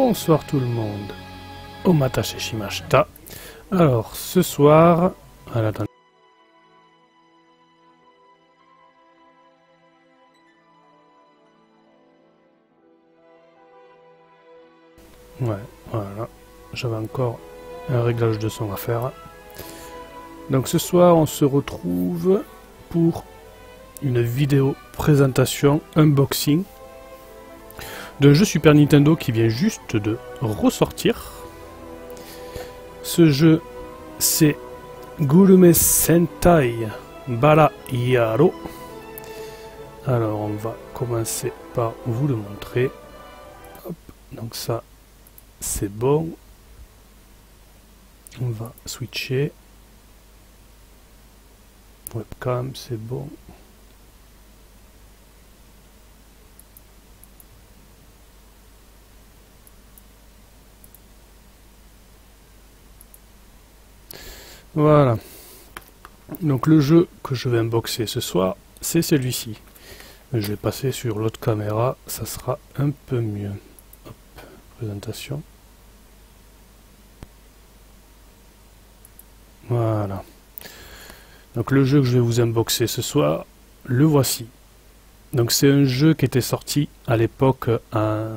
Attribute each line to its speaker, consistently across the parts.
Speaker 1: Bonsoir tout le monde. Omatashi Shimashita. Alors, ce soir... Ouais, voilà. J'avais encore un réglage de son à faire. Donc ce soir, on se retrouve pour une vidéo présentation unboxing d'un jeu Super Nintendo qui vient juste de ressortir. Ce jeu, c'est Gurume Sentai Bala Yaro. Alors, on va commencer par vous le montrer. Donc ça, c'est bon. On va switcher. Webcam, c'est bon. Voilà. Donc le jeu que je vais unboxer ce soir, c'est celui-ci. Je vais passer sur l'autre caméra, ça sera un peu mieux. Hop, présentation. Voilà. Donc le jeu que je vais vous unboxer ce soir, le voici. Donc c'est un jeu qui était sorti à l'époque en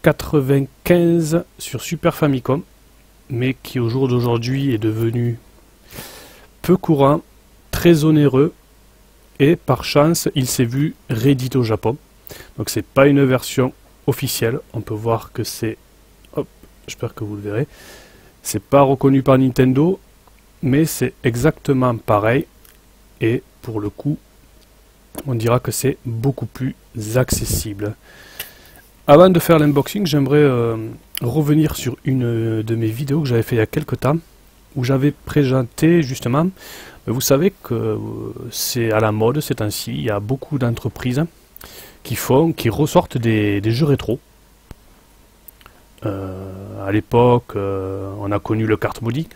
Speaker 1: 95 sur Super Famicom mais qui au jour d'aujourd'hui est devenu peu courant, très onéreux, et par chance, il s'est vu réédité au Japon. Donc c'est pas une version officielle, on peut voir que c'est... Hop, j'espère que vous le verrez. C'est pas reconnu par Nintendo, mais c'est exactement pareil, et pour le coup, on dira que c'est beaucoup plus accessible. Avant de faire l'unboxing, j'aimerais euh, revenir sur une euh, de mes vidéos que j'avais fait il y a quelques temps, où j'avais présenté justement, euh, vous savez que c'est à la mode ces temps-ci, il y a beaucoup d'entreprises qui font, qui ressortent des, jeux rétro. à l'époque, on a connu le card modding.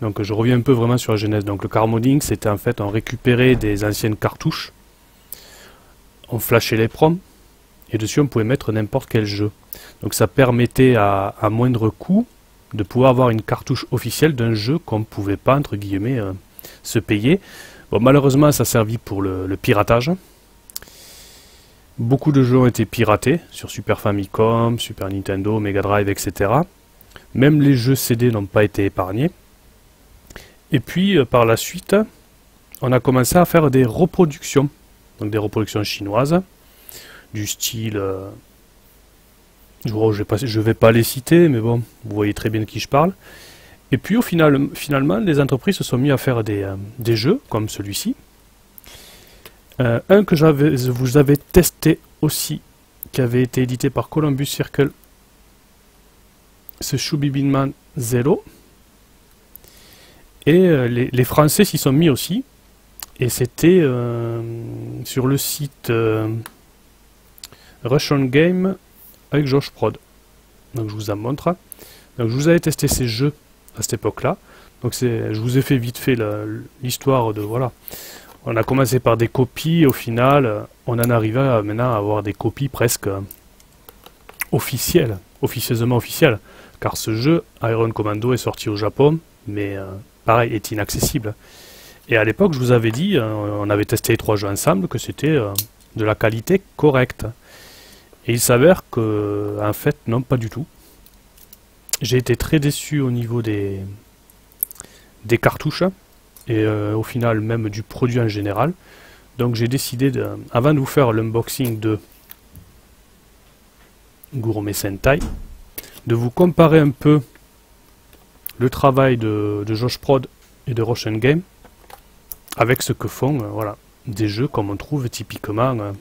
Speaker 1: Donc je reviens un peu vraiment sur la genèse. Donc le card modding, c'était en fait on récupérait des anciennes cartouches, on flashait les proms, et dessus on pouvait mettre n'importe quel jeu. Donc ça permettait à, moindre coût de pouvoir avoir une cartouche officielle d'un jeu qu'on ne pouvait pas, entre guillemets, euh, se payer. Bon, malheureusement ça a servi pour le, piratage. Beaucoup de jeux ont été piratés sur Super Famicom, Super Nintendo, Mega Drive, etc. Même les jeux CD n'ont pas été épargnés. Et puis euh, par la suite, on a commencé à faire des reproductions, donc des reproductions chinoises du style... Euh, je ne vais, pas les citer, mais bon, vous voyez très bien de qui je parle. Et puis au final, finalement, les entreprises se sont mis à faire des, euh, jeux comme celui-ci. Euh, un que vous avez testé aussi, qui avait été édité par Columbus Circle, c'est Shubibinman Zero. Et les, Français s'y sont mis aussi. Et c'était sur le site Russian Game avec Josh Prod. Donc je vous en montre. Je vous avais testé ces jeux à cette époque-là. Donc je vous ai fait vite fait l'histoire de voilà. On a commencé par des copies, au final, on en arrive à, maintenant à avoir des copies presque officielles, officieusement officielles. Car ce jeu, Iron Commando, est sorti au Japon, mais euh, pareil, est inaccessible. Et à l'époque, je vous avais dit, euh, on avait testé les trois jeux ensemble, que c'était euh, de la qualité correcte. Et il s'avère que, en fait, non, pas du tout. J'ai été très déçu au niveau des, cartouches, et euh, au final même du produit en général. Donc j'ai décidé, de, avant de vous faire l'unboxing de Gourmet Sentai, de vous comparer un peu le travail de, Josh Prod et de Russian Game avec ce que font euh, voilà, des jeux comme on trouve typiquement euh,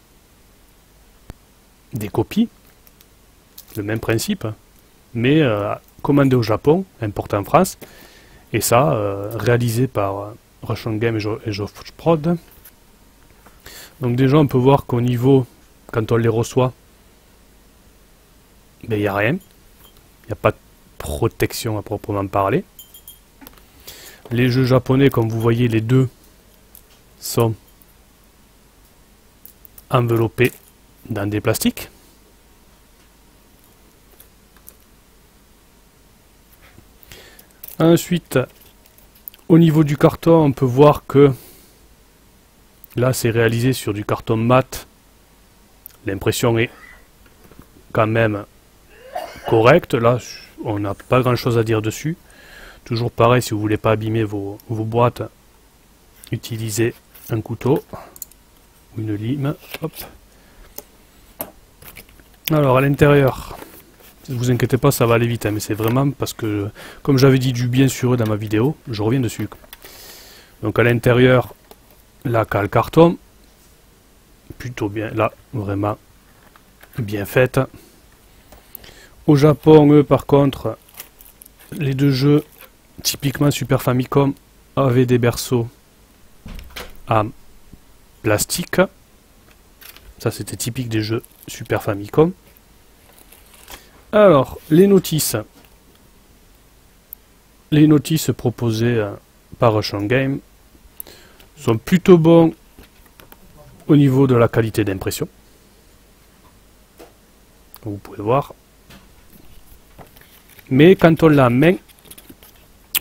Speaker 1: des copies, le même principe, mais euh, commandé au Japon, importé en France, et ça, euh, réalisé par euh, Russian Game et, Prod. Donc déjà, on peut voir qu'au niveau, quand on les reçoit, il ben, n'y a rien. Il n'y a pas de protection à proprement parler. Les jeux japonais, comme vous voyez, les deux sont enveloppés dans des plastiques. Ensuite, au niveau du carton, on peut voir que là, c'est réalisé sur du carton mat. L'impression est quand même correcte. Là, on n'a pas grand-chose à dire dessus. Toujours pareil, si vous voulez pas abîmer vos, vos boîtes, utilisez un couteau ou une lime. Hop. Alors, à l'intérieur, ne vous inquiétez pas, ça va aller vite, hein, mais c'est vraiment parce que, comme j'avais dit du bien sur eux dans ma vidéo, je reviens dessus. Donc à l'intérieur, la cale carton, plutôt bien, là, vraiment bien faite. Au Japon, eux, par contre, les deux jeux, typiquement Super Famicom, avaient des berceaux en plastique. Ça, c'était typique des jeux Super Famicom. Alors, les notices. Les notices proposées euh, par Russian Game sont plutôt bons au niveau de la qualité d'impression. Vous pouvez voir. Mais quand on la main,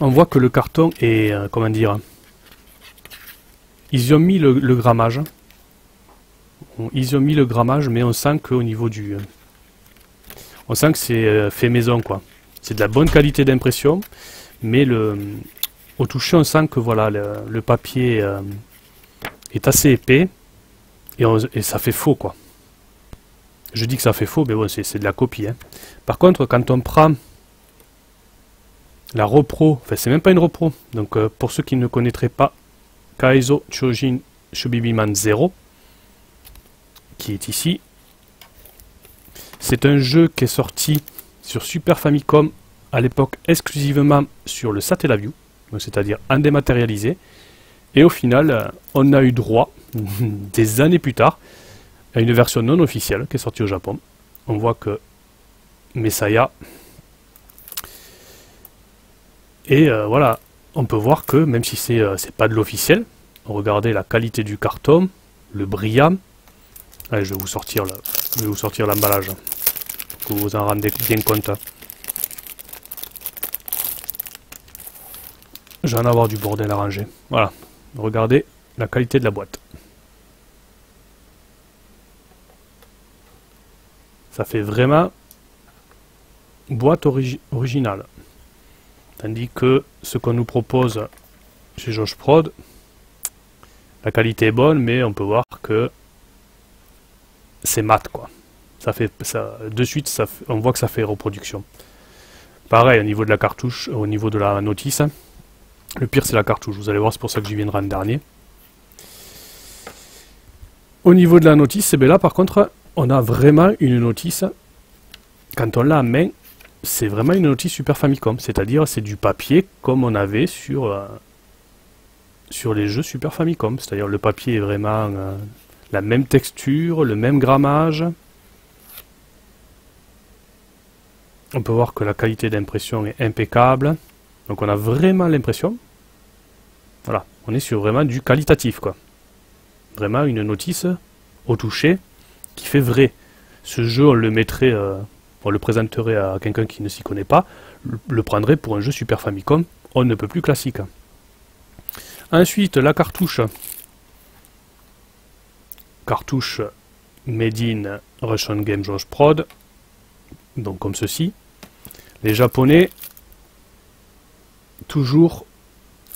Speaker 1: on voit que le carton est, euh, comment dire, ils ont mis le, grammage. Ils ont mis le grammage, mais on sent qu'au niveau du, euh, on sent que c'est euh, fait maison quoi. C'est de la bonne qualité d'impression, mais le, au toucher on sent que voilà le, papier euh, est assez épais et, ça fait faux quoi. Je dis que ça fait faux, mais bon c'est de la copie. Hein. Par contre quand on prend la repro, enfin c'est même pas une repro, donc pour ceux qui ne connaîtraient pas Kaizo Chojin Shubibiman 0, qui est ici, c'est un jeu qui est sorti sur Super Famicom à l'époque exclusivement sur le Satellaview, c'est-à-dire en dématérialisé. Et au final, euh, on a eu droit, des années plus tard, à une version non officielle qui est sortie au Japon. On voit que Messiah. Et euh, voilà, on peut voir que même si c'est euh, pas de l'officiel, regardez la qualité du carton, le brillant. Allez, je vais vous sortir je vais vous sortir l'emballage que vous vous en rendez bien compte. Je vais avoir du bordel à ranger. Voilà. Regardez la qualité de la boîte. Ça fait vraiment boîte originale. Tandis que ce qu'on nous propose chez Josh Prod, la qualité est bonne, mais on peut voir que c'est mat quoi ça fait ça de suite ça, on voit que ça fait reproduction. Pareil au niveau de la cartouche, au niveau de la notice. Le pire c'est la cartouche, vous allez voir, c'est pour ça que j'y viendrai en dernier. Au niveau de la notice, c'est eh bien là par contre, on a vraiment une notice. Quand on l'a en main, c'est vraiment une notice Super Famicom, c'est-à-dire c'est du papier comme on avait sur, euh, sur les jeux Super Famicom. C'est-à-dire le papier est vraiment euh, la même texture, le même grammage. On peut voir que la qualité d'impression est impeccable. Donc on a vraiment l'impression. Voilà, on est sur vraiment du qualitatif quoi. Vraiment une notice au toucher qui fait vrai. Ce jeu on le mettrait, euh, on le présenterait à quelqu'un qui ne s'y connaît pas, le prendrait pour un jeu Super Famicom, on ne peut plus classique. Ensuite la cartouche. Cartouche Made in Russian Game Josh Prod. Donc comme ceci. Les Japonais, toujours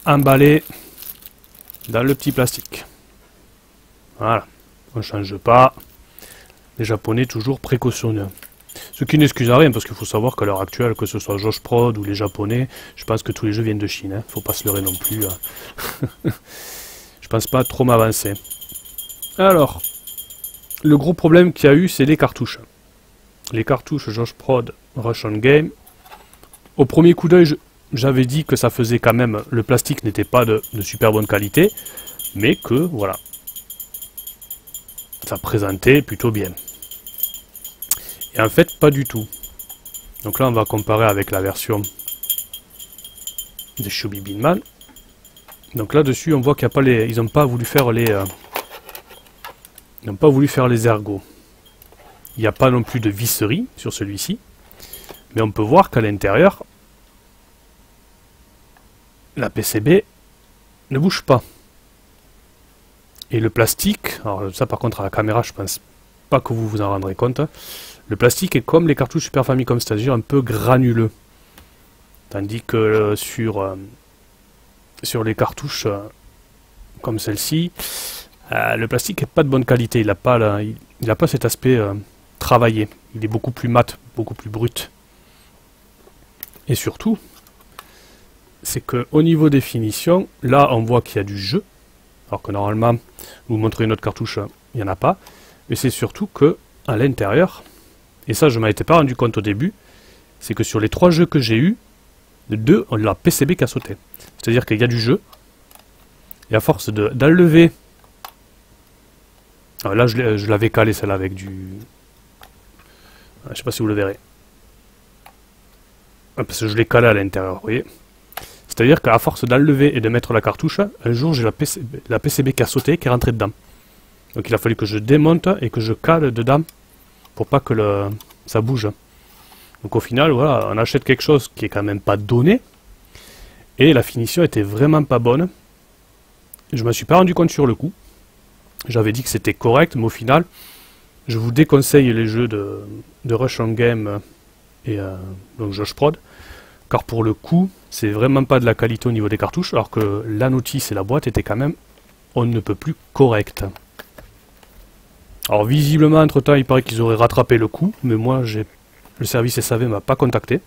Speaker 1: emballés dans le petit plastique. Voilà, on ne change pas. Les Japonais, toujours précautionneux. Ce qui n'excuse rien, parce qu'il faut savoir qu'à l'heure actuelle, que ce soit Josh Prod ou les Japonais, je pense que tous les jeux viennent de Chine. Hein. Faut pas se leurrer non plus. Hein. je pense pas trop m'avancer. Alors, le gros problème qu'il y a eu, c'est les cartouches. Les cartouches Josh Prod Russian Game au premier coup d'œil, j'avais dit que ça faisait quand même, le plastique n'était pas de, super bonne qualité, mais que, voilà, ça présentait plutôt bien. Et en fait, pas du tout. Donc là, on va comparer avec la version de Shubi Binman. Donc là-dessus, on voit qu'il a pas les, ils n'ont pas voulu faire les, euh, ils n'ont pas voulu faire les ergots. Il n'y a pas non plus de visserie sur celui-ci. Mais on peut voir qu'à l'intérieur, la PCB ne bouge pas. Et le plastique, alors ça par contre à la caméra je pense pas que vous vous en rendrez compte, le plastique est comme les cartouches Super Famicom, c'est-à-dire un peu granuleux. Tandis que euh, sur, euh, sur les cartouches euh, comme celle-ci, le plastique n'est pas de bonne qualité, il n'a pas, cet aspect travaillé, il est beaucoup plus mat, beaucoup plus brut. Et surtout, c'est qu'au niveau des finitions, là on voit qu'il y a du jeu, alors que normalement, vous montrez une autre cartouche, il n'y en a pas. Mais c'est surtout que à l'intérieur, et ça je m'en étais pas rendu compte au début, c'est que sur les trois jeux que j'ai eu, deux, on l'a PCB qui a sauté. C'est-à-dire qu'il y a du jeu, et à force d'enlever... Là je l'avais calé celle-là avec du... Je sais pas si vous le verrez. Parce que je l'ai calé à l'intérieur, vous voyez c'est-à-dire qu'à force d'enlever et de mettre la cartouche, un jour j'ai la, PCB qui a sauté, qui est rentrée dedans. Donc il a fallu que je démonte et que je cale dedans pour pas que le, ça bouge. Donc au final, voilà, on achète quelque chose qui est quand même pas donné. Et la finition était vraiment pas bonne. Je me suis pas rendu compte sur le coup. J'avais dit que c'était correct, mais au final, je vous déconseille les jeux de, Rush on Game et euh, donc Josh Prod. Car pour le coup, c'est vraiment pas de la qualité au niveau des cartouches, alors que la notice et la boîte étaient quand même, on ne peut plus correct. Alors visiblement, entre temps, il paraît qu'ils auraient rattrapé le coup, mais moi, j'ai le service SAV m'a pas contacté.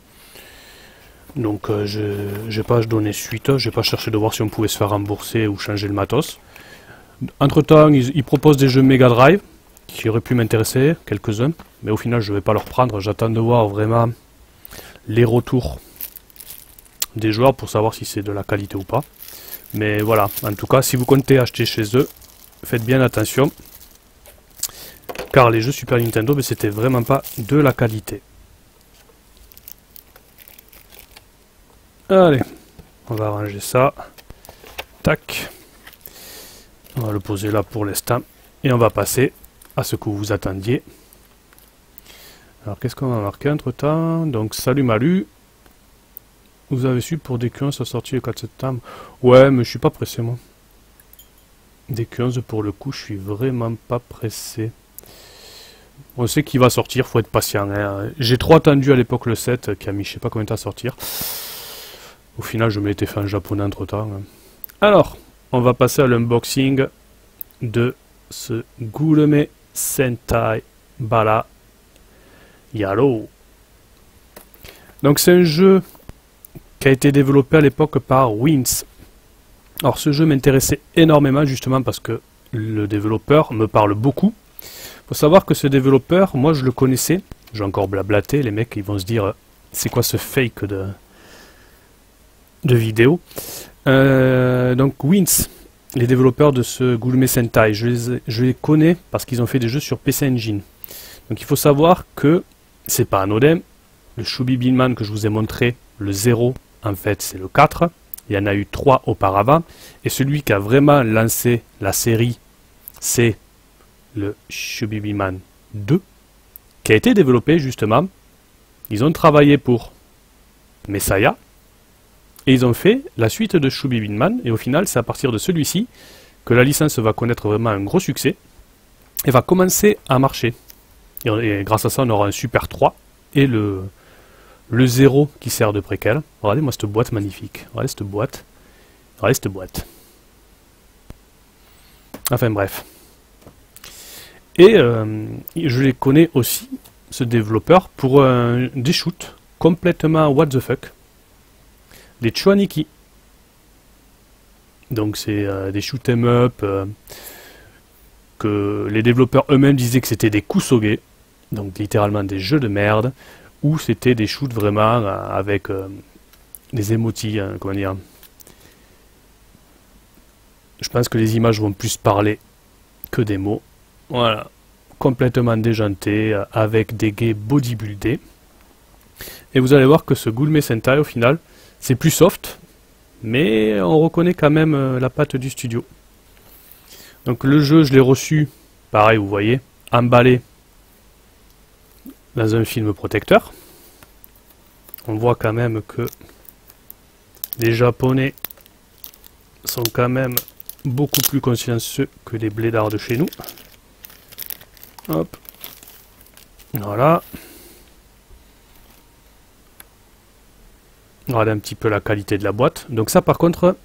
Speaker 1: Donc euh, je n'ai pas donné suite, j'ai pas cherché de voir si on pouvait se faire rembourser ou changer le matos. Entre temps, ils, proposent des jeux Mega Drive, qui auraient pu m'intéresser, quelques-uns, mais au final je vais pas leur prendre, j'attends de voir vraiment les retours des joueurs pour savoir si c'est de la qualité ou pas. Mais voilà, en tout cas, si vous comptez acheter chez eux, faites bien attention. Car les jeux Super Nintendo, mais c'était vraiment pas de la qualité. Allez, on va ranger ça. Tac. On va le poser là pour l'instant. Et on va passer à ce que vous attendiez. Alors qu'est-ce qu'on va marquer entre temps Donc salut Malu, vous avez su pour DQ11 sa sortie le 4 septembre? Ouais, mais je suis pas pressé moi. DQ11 pour le coup, je suis vraiment pas pressé. On sait qu'il va sortir, faut être patient. Hein. J'ai trop attendu à l'époque le 7 qui a mis je sais pas combien de temps à sortir. Au final, je m'étais fait en japonais entre temps. Hein. Alors, on va passer à l'unboxing de ce Guleme Sentai Bala Yalo. Donc c'est un jeu qui a été développé à l'époque par Wins. Alors ce jeu m'intéressait énormément justement parce que le développeur me parle beaucoup. Il faut savoir que ce développeur, moi je le connaissais, j'ai encore blablaté, les mecs ils vont se dire c'est quoi ce fake de, de vidéo? Euh, donc Wins, les développeurs de ce Gulme Sentai, je les, connais parce qu'ils ont fait des jeux sur PC Engine. Donc il faut savoir que c'est pas anodin, le Shubi Binman que je vous ai montré, le 0 en fait, c'est le 4. Il y en a eu 3 auparavant. Et celui qui a vraiment lancé la série, c'est le Shubibiman 2, qui a été développé justement. Ils ont travaillé pour Messiah. Et ils ont fait la suite de Shubibinman. Et au final, c'est à partir de celui-ci que la licence va connaître vraiment un gros succès. Et va commencer à marcher. Et, grâce à ça, on aura un Super 3 et le, le 0 qui sert de préquel. Regardez-moi cette boîte magnifique. Regardez cette boîte. Regardez cette boîte. Enfin bref. Et euh, je les connais aussi, ce développeur, pour des shoots complètement what the fuck. Des Chuaniki. Donc c'est euh, des shoot 'em up euh, que les développeurs eux-mêmes disaient que c'était des kusoge. Donc littéralement des jeux de merde ou c'était des shoots vraiment euh, avec euh, des émotis, hein, comment dire. Je pense que les images vont plus parler que des mots. Voilà, complètement déjanté, avec des gays bodybuildés. Et vous allez voir que ce Gulme Sentai, au final, c'est plus soft, mais on reconnaît quand même la patte du studio. Donc le jeu, je l'ai reçu, pareil, vous voyez, emballé dans un film protecteur. On voit quand même que les Japonais sont quand même beaucoup plus consciencieux que les blédards de chez nous. Hop. Voilà. Regardez un petit peu la qualité de la boîte. Donc ça par contre,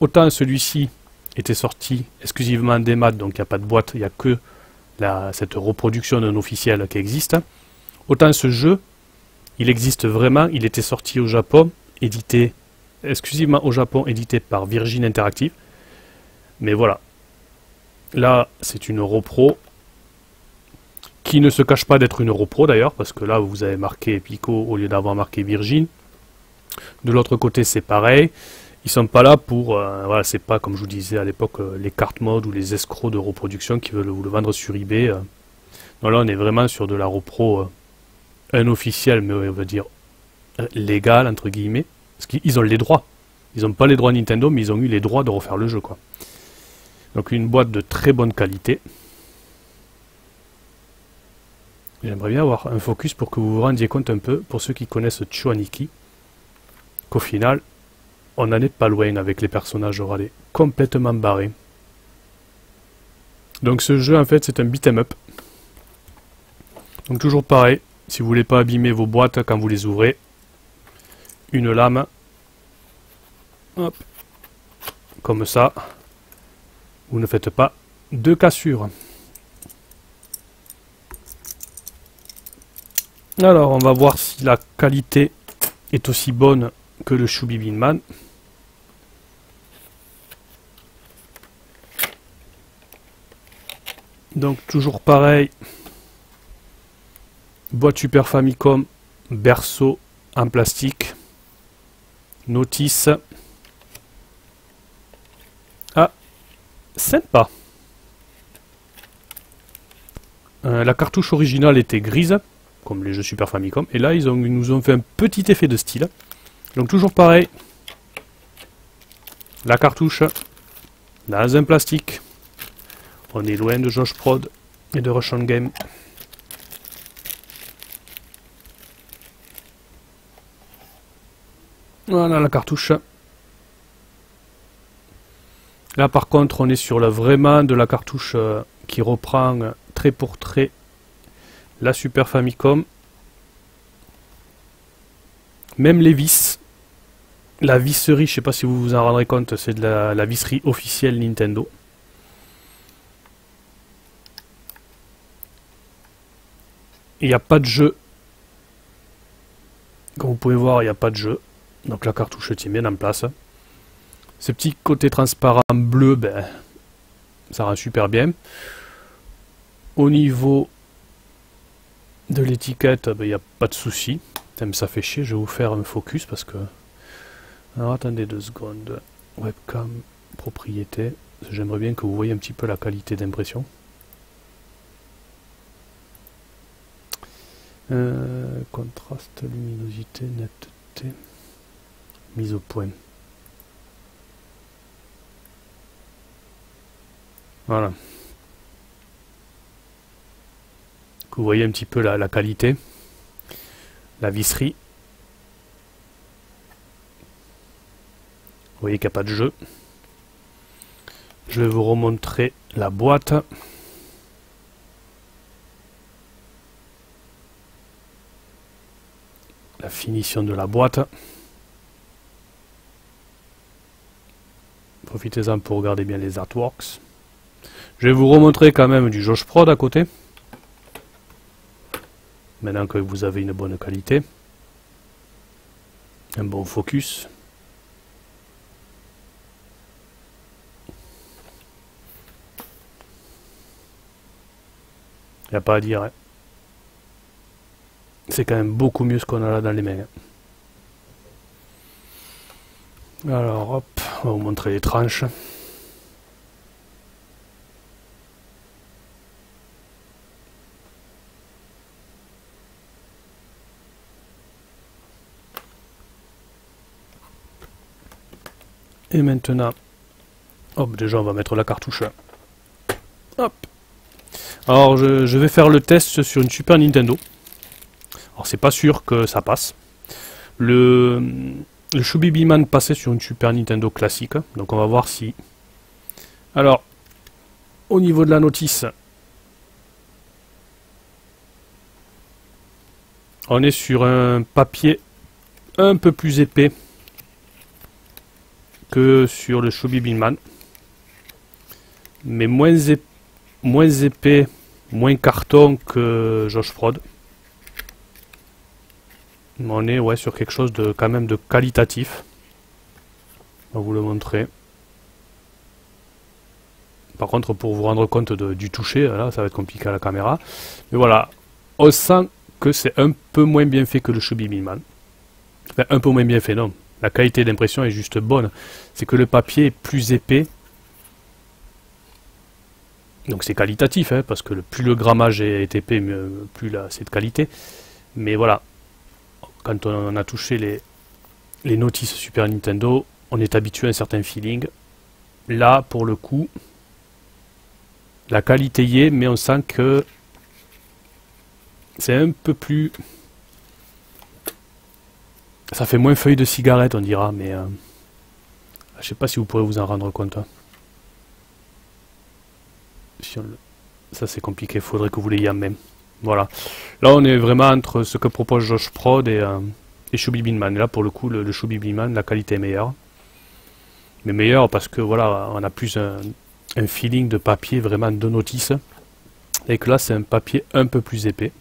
Speaker 1: autant celui-ci était sorti exclusivement des maths, donc il n'y a pas de boîte, il n'y a que la, cette reproduction non officielle qui existe. Autant ce jeu, il existe vraiment, il était sorti au Japon, édité exclusivement au Japon, édité par Virgin Interactive. Mais voilà. Là, c'est une repro qui ne se cache pas d'être une repro d'ailleurs, parce que là, vous avez marqué Pico au lieu d'avoir marqué Virgin. De l'autre côté, c'est pareil. Ils sont pas là pour, euh, voilà, c'est pas comme je vous disais à l'époque euh, les cartes mode ou les escrocs de reproduction qui veulent vous le vendre sur eBay. Euh. Non, là, on est vraiment sur de la repro un officiel, mais on va dire légal entre guillemets, parce qu'ils ont les droits. Ils n'ont pas les droits Nintendo, mais ils ont eu les droits de refaire le jeu, quoi. Donc une boîte de très bonne qualité. J'aimerais bien avoir un focus pour que vous vous rendiez compte un peu, pour ceux qui connaissent Chuaniki, qu'au final, on n'en est pas loin avec les personnages râlés. Complètement barrés. Donc ce jeu, en fait, c'est un beat'em up. Donc toujours pareil, si vous voulez pas abîmer vos boîtes quand vous les ouvrez, une lame, hop, comme ça, vous ne faites pas de cassure. Alors, on va voir si la qualité est aussi bonne que le Shubibinman. Donc toujours pareil, boîte Super Famicom, berceau en plastique, notice. Ah, sympa. Euh, la cartouche originale était grise, comme les jeux Super Famicom, et là ils, ils nous ont fait un petit effet de style. Donc toujours pareil. La cartouche dans un plastique. On est loin de Josh Prod et de Russian Game. Voilà la cartouche. Là par contre on est sur la vraiment de la cartouche euh, qui reprend trait pour trait la Super Famicom. Même les vis la visserie, je sais pas si vous vous en rendrez compte, c'est de la, visserie officielle Nintendo. Il n'y a pas de jeu. Comme vous pouvez voir, il n'y a pas de jeu. Donc la cartouche tient bien en place. Ce petit côté transparent bleu, ben, ça rend super bien. Au niveau de l'étiquette, ben, il n'y a pas de souci. Ça fait chier, je vais vous faire un focus parce que alors attendez deux secondes. Webcam, propriété. J'aimerais bien que vous voyez un petit peu la qualité d'impression. Euh, contraste, luminosité, netteté, mise au point. Voilà. Que vous voyez un petit peu la, la qualité, la visserie. Voyez qu'il n'y a pas de jeu. Je vais vous remontrer la boîte. La finition de la boîte. Profitez-en pour regarder bien les artworks. Je vais vous remontrer quand même du Josh Prod à côté. Maintenant que vous avez une bonne qualité. Un bon focus. Il n'y a pas à dire. Hein. C'est quand même beaucoup mieux ce qu'on a là dans les mains. Hein. Alors hop, on va vous montrer les tranches. Et maintenant, hop, déjà on va mettre la cartouche. Hop, alors je, vais faire le test sur une Super Nintendo. Alors c'est pas sûr que ça passe. Le, le Shubibiman passait sur une Super Nintendo classique. Donc on va voir si... Alors, au niveau de la notice, on est sur un papier un peu plus épais que sur le Shubibiman. Mais moins, moins épais, moins carton que Josh Prod on est sur quelque chose de quand même de qualitatif. On va vous le montrer. Par contre, pour vous rendre compte du toucher, là, ça va être compliqué à la caméra. Mais voilà, on sent que c'est un peu moins bien fait que le Chubby Enfin, un peu moins bien fait, non. La qualité d'impression est juste bonne. C'est que le papier est plus épais. Donc c'est qualitatif, hein, parce que plus le grammage est épais, plus c'est de qualité. Mais voilà, quand on a touché les, les notices Super Nintendo, on est habitué à un certain feeling. Là, pour le coup, la qualité y est, mais on sent que c'est un peu plus... Ça fait moins feuille de cigarette, on dira, mais... Euh, je sais pas si vous pourrez vous en rendre compte. Hein. Ça c'est compliqué, il faudrait que vous l'ayez même. Voilà. Là, on est vraiment entre ce que propose Josh Prod et, euh, et Man. Là, pour le coup, le, le Man, la qualité est meilleure. Mais meilleure parce que, voilà, on a plus un, feeling de papier vraiment de notice. Et que là, c'est un papier un peu plus épais.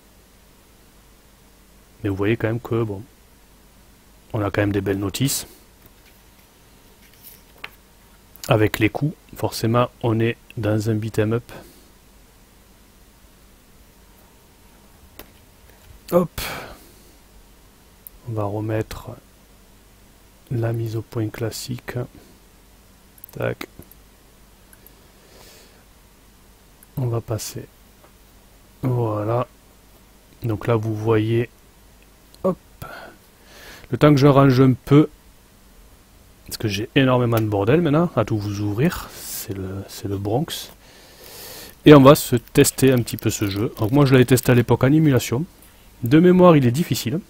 Speaker 1: Mais vous voyez quand même que, bon, on a quand même des belles notices. Avec les coups, forcément, on est dans un beat'em up. Hop. On va remettre la mise au point classique. Tac. On va passer. Voilà. Donc là, vous voyez. Hop. Le temps que je range un peu. Parce que j'ai énormément de bordel maintenant à tout vous ouvrir. C'est le, le Bronx. Et on va se tester un petit peu ce jeu. Donc moi je l'avais testé à l'époque en émulation. De mémoire, il est difficile.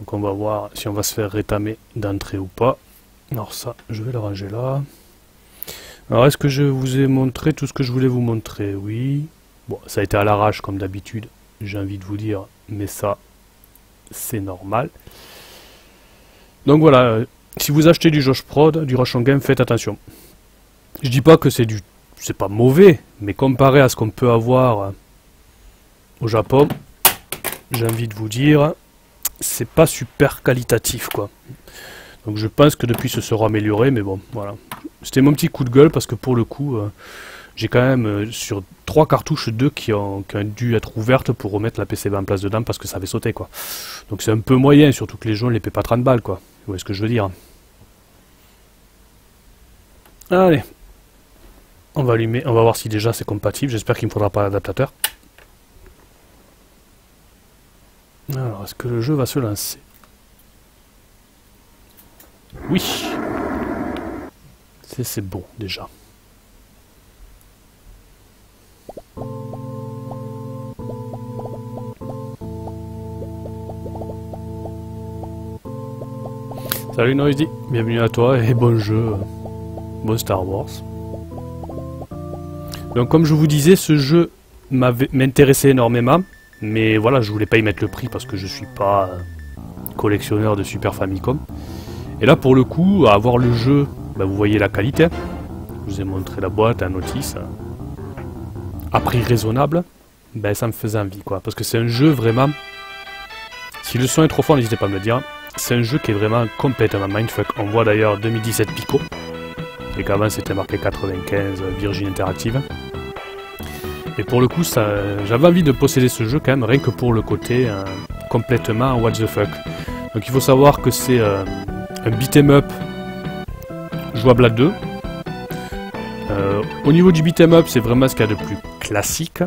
Speaker 1: Donc on va voir si on va se faire rétamer d'entrée ou pas. Alors ça, je vais le ranger là. Alors est-ce que je vous ai montré tout ce que je voulais vous montrer? Oui. Bon, ça a été à l'arrache comme d'habitude, j'ai envie de vous dire, mais ça, c'est normal. Donc voilà, si vous achetez du Josh Prod, du Rush Game, faites attention. Je dis pas que c'est du... c'est pas mauvais, mais comparé à ce qu'on peut avoir euh, au Japon, j'ai envie de vous dire, c'est pas super qualitatif quoi. Donc je pense que depuis ce sera amélioré, mais bon, voilà. C'était mon petit coup de gueule parce que pour le coup, euh, j'ai quand même euh, sur trois cartouches, deux qui ont, dû être ouvertes pour remettre la PCB en place dedans parce que ça avait sauté quoi. Donc c'est un peu moyen, surtout que les gens ne les paient pas 30 balles quoi. Vous voyez ce que je veux dire Allez. On va allumer, on va voir si déjà c'est compatible. J'espère qu'il ne me faudra pas l'adaptateur. Alors, est-ce que le jeu va se lancer? Oui C'est bon, déjà. Salut Noisy, bienvenue à toi et bon jeu, bon Star Wars. Donc comme je vous disais, ce jeu m'intéressait énormément. Mais voilà, je voulais pas y mettre le prix parce que je suis pas collectionneur de Super Famicom. Et là, pour le coup, à avoir le jeu, bah, vous voyez la qualité. Je vous ai montré la boîte, un notice. À prix raisonnable, ben, ça me faisait envie, quoi. Parce que c'est un jeu vraiment... Si le son est trop fort, n'hésitez pas à me le dire. C'est un jeu qui est vraiment complètement mindfuck. On voit d'ailleurs 2017 Pico. Et qu'avant, c'était marqué 95 Virgin Interactive. Et pour le coup, j'avais envie de posséder ce jeu quand même, rien que pour le côté euh, complètement what the fuck. Donc il faut savoir que c'est euh, un beat'em up jouable à deux. Euh, au niveau du beat'em up, c'est vraiment ce qu'il y a de plus classique.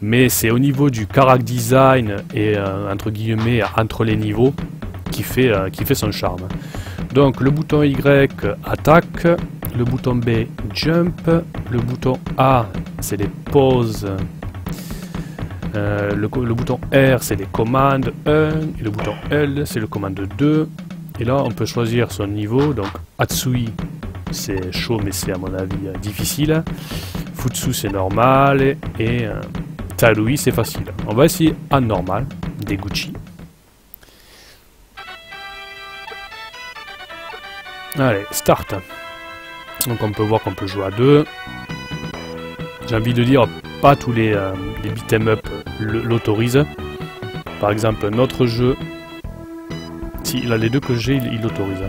Speaker 1: Mais c'est au niveau du character design et entre guillemets entre les niveaux qui fait, qui fait son charme. Donc le bouton Y attaque, le bouton B jump, le bouton A c'est les pauses, euh, le, bouton R c'est les commandes 1, et le bouton L c'est le commande 2, Et là, on peut choisir son niveau. Donc, Atsui, c'est chaud, mais c'est à mon avis euh, difficile. Futsu, c'est normal. Et, euh, c'est facile. On va essayer à normal, des Gucci. Allez, start. Donc on peut voir qu'on peut jouer à deux. J'ai envie de dire, pas tous les, euh, beat'em up l'autorisent. Par exemple, notre jeu, si les deux que j'ai, il l'autorise.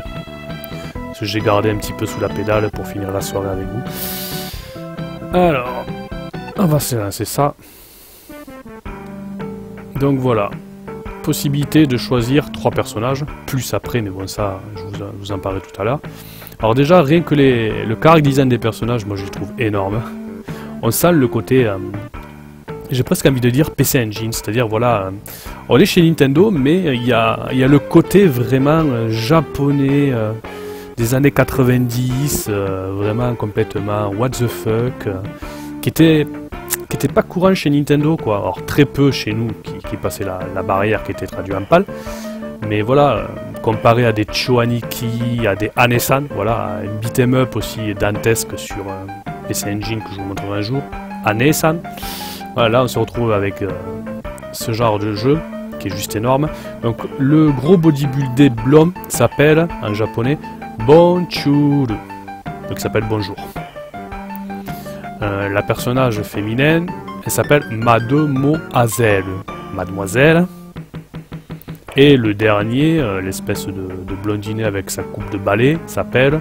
Speaker 1: Que j'ai gardé un petit peu sous la pédale pour finir la soirée avec vous. Alors, on va se ça. Donc voilà, possibilité de choisir trois personnages, plus après, mais bon ça, je vous, en parlerai tout à l'heure. Alors déjà, rien que le character design des personnages, moi je le trouve énorme. On sent le côté, euh, j'ai presque envie de dire PC Engine, c'est-à-dire voilà, euh, on est chez Nintendo, mais il y a, y a, le côté vraiment euh, japonais des années 90, vraiment complètement what the fuck, qui était qui était pas courant chez Nintendo, quoi. Alors très peu chez nous qui, qui passait la, la, barrière qui était traduit en PAL. Mais voilà, euh, comparé à des Choaniki, à des Anesan, voilà, un beat'em up aussi dantesque sur PC Engine que je vous montrerai un jour, Anesan. Voilà, là on se retrouve avec euh, ce genre de jeu qui est juste énorme. Donc le gros bodybuildé Blom s'appelle en japonais Bonchuru. Donc s'appelle bonjour. Euh, la personnage féminine, elle s'appelle Mademoiselle. Mademoiselle. Et le dernier, euh, l'espèce de, de, blondinet avec sa coupe de balai, s'appelle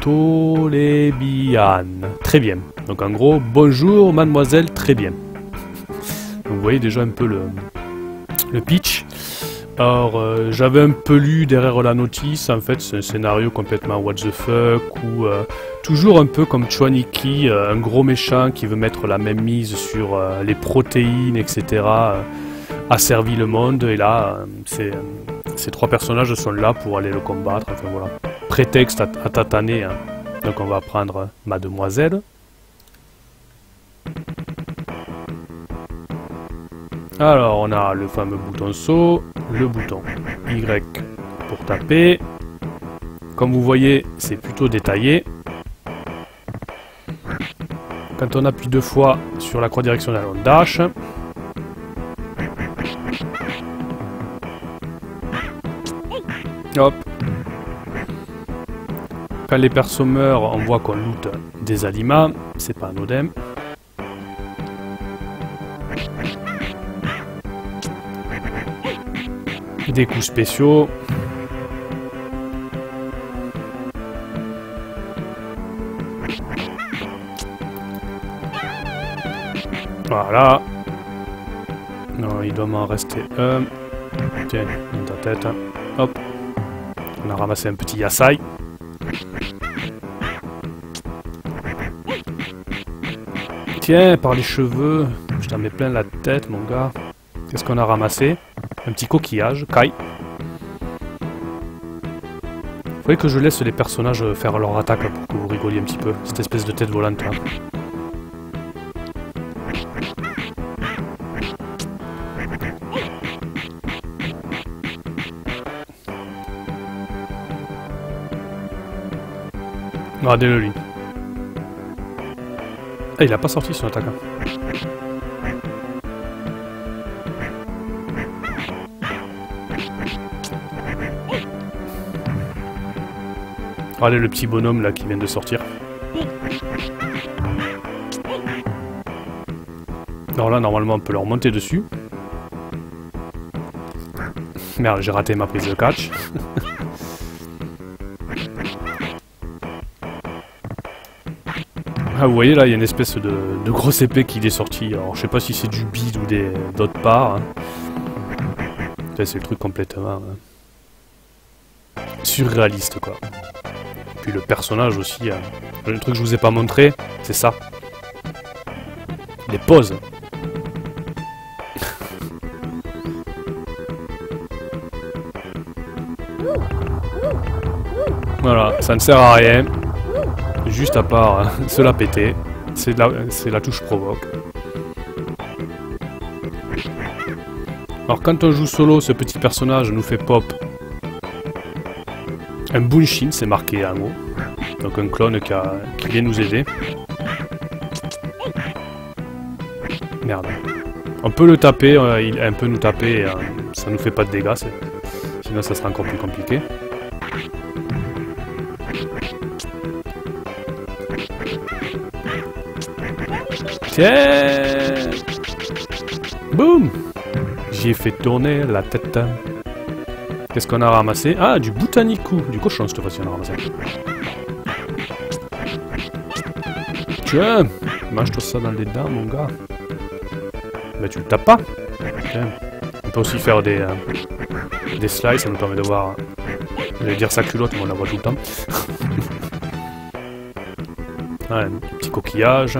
Speaker 1: Tolebian. Très bien. Donc en gros, bonjour mademoiselle, très bien. Vous voyez déjà un peu le, le pitch. Alors, euh, j'avais un peu lu derrière la notice, en fait, c'est un scénario complètement what the fuck, ou euh, toujours un peu comme Chuaniki, euh, un gros méchant qui veut mettre la même mise sur les protéines, etc., a servi le monde, et là, ces trois personnages sont là pour aller le combattre, enfin voilà. Prétexte à, à tataner, hein. donc on va prendre Mademoiselle. Alors, on a le fameux bouton saut, le bouton Y pour taper. Comme vous voyez, c'est plutôt détaillé. Quand on appuie deux fois sur la croix directionnelle, on dash. Hop. Quand les persos meurent, on voit qu'on loot des aliments. C'est pas anodin. Des coups spéciaux. Voilà. Non, il doit m'en rester un. Tiens, dans ta tête. Hop. On a ramassé un petit yasai. Tiens, par les cheveux. Je t'en mets plein la tête, mon gars. Qu'est-ce qu'on a ramassé? Un petit coquillage, Kai. Vous voyez que je laisse les personnages faire leur attaque pour que vous rigoliez un petit peu. Cette espèce de tête volante là. Regardez-le lui. Ah, il a pas sorti son attaque. Regardez le petit bonhomme là qui vient de sortir. Alors là, normalement, on peut leur monter dessus. Merde, j'ai raté ma prise de catch. ah, vous voyez là, il y a une espèce de, grosse épée qui est sortie. Alors, je sais pas si c'est du bide ou d'autres parts. Hein. C'est le truc complètement hein. surréaliste, quoi le personnage aussi. Euh, le truc que je vous ai pas montré, c'est ça. Les poses. voilà, ça ne sert à rien. Juste à part euh, se la péter. C'est la, la touche provoque. Alors quand on joue solo, ce petit personnage nous fait pop un Bunshin, c'est marqué en haut. Donc un clone qui, vient nous aider. Merde. On peut le taper, euh, il un peu nous taper, euh, ça nous fait pas de dégâts, sinon ça sera encore plus compliqué. Tiens Boum J'ai fait tourner la tête. Qu'est-ce qu'on a ramassé? Ah, du boutanikou. Du cochon, cette fois-ci, on a ramassé. Tiens Mange-toi ça dans les dents, mon gars. Mais tu le tapes pas. On peut aussi faire des, euh, des slices, ça nous permet de voir... Je vais dire sa culotte, mais on la voit tout le temps. un petit coquillage.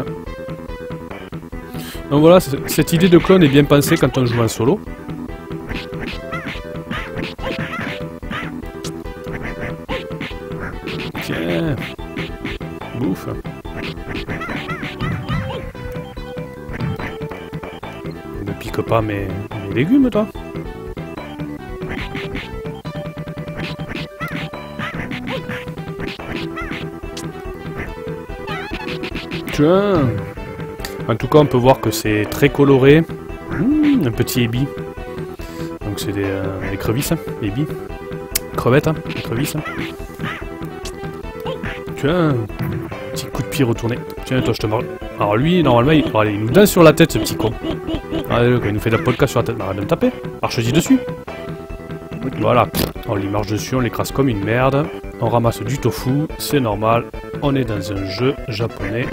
Speaker 1: Donc voilà, cette idée de clone est bien pensée quand on joue en solo. Mes, mes légumes, toi Tiens en tout cas, on peut voir que c'est très coloré. Mmh, un petit ébi. Donc c'est des, euh, crevisses, ébi. Crevettes, hein, crevisses. Tiens, petit coup de pied retourné. Tiens, toi, je te mords. Alors lui, normalement, il, il nous donne sur la tête, ce petit con. Allez, il nous fait la podcast sur la tête. Arrête de me taper. Marche-y dessus. Voilà. On lui marche dessus, on l'écrase comme une merde. On ramasse du tofu, c'est normal. On est dans un jeu japonais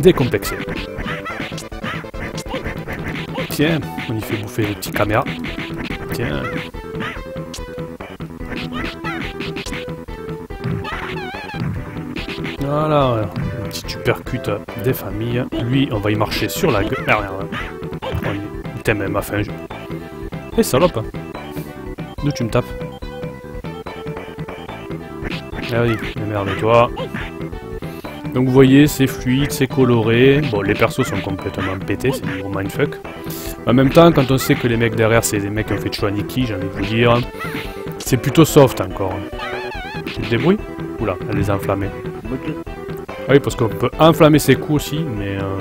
Speaker 1: décomplexé. Tiens, on y fait bouffer les petits caméras. Tiens. Voilà, uppercut des familles. Lui, on va y marcher sur la gueule. Ah, il t'aime ma fin. Eh salope D'où tu me tapes Ah oui, merde-toi. Donc vous voyez, c'est fluide, c'est coloré. Bon, les persos sont complètement pétés, c'est du gros mindfuck. En même temps, quand on sait que les mecs derrière, c'est des mecs qui ont fait Chouaniki, j'ai envie de vous dire, c'est plutôt soft encore. Tu te débrouilles Oula, elle les a enflammés. Ah oui, parce qu'on peut enflammer ses coups aussi, mais... Euh,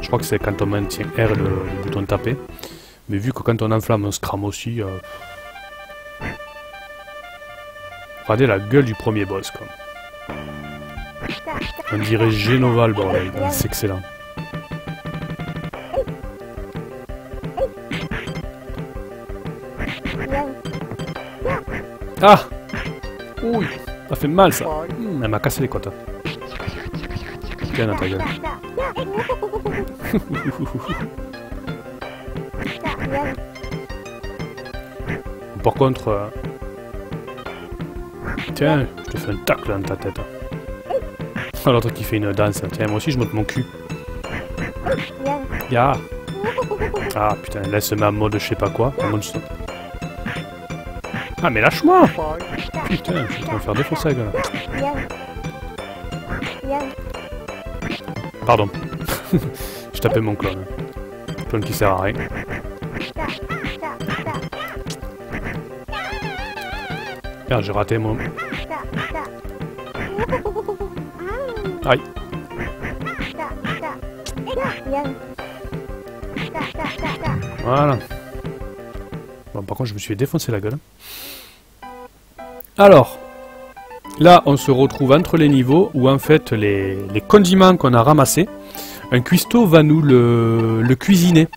Speaker 1: je crois que c'est quand on maintient R le, bouton taper. Mais vu que quand on enflamme, on se crame aussi... Euh, regardez la gueule du premier boss, quoi. On dirait Genova le bordel, c'est excellent. Ah Ouh Ça fait mal ça mmh, Elle m'a cassé les côtes. Tiens dans ta gueule. Par contre... Euh, tiens, je te fais un tacle dans ta tête. Oh, l'autre qui fait une danse. Tiens, moi aussi je monte mon cul. Ya. Ah putain, laisse ma mode je sais pas quoi. Ah mais lâche-moi Putain, je suis en train de faire défoncer la gueule. Pardon. je tapais mon clone. Clone qui sert à rien. Merde, j'ai raté mon... Aïe. Voilà. Bon, par contre, je me suis défoncé la gueule. Alors, là, on se retrouve entre les niveaux où, en fait, les, condiments qu'on a ramassés, un cuistot va nous le, cuisiner.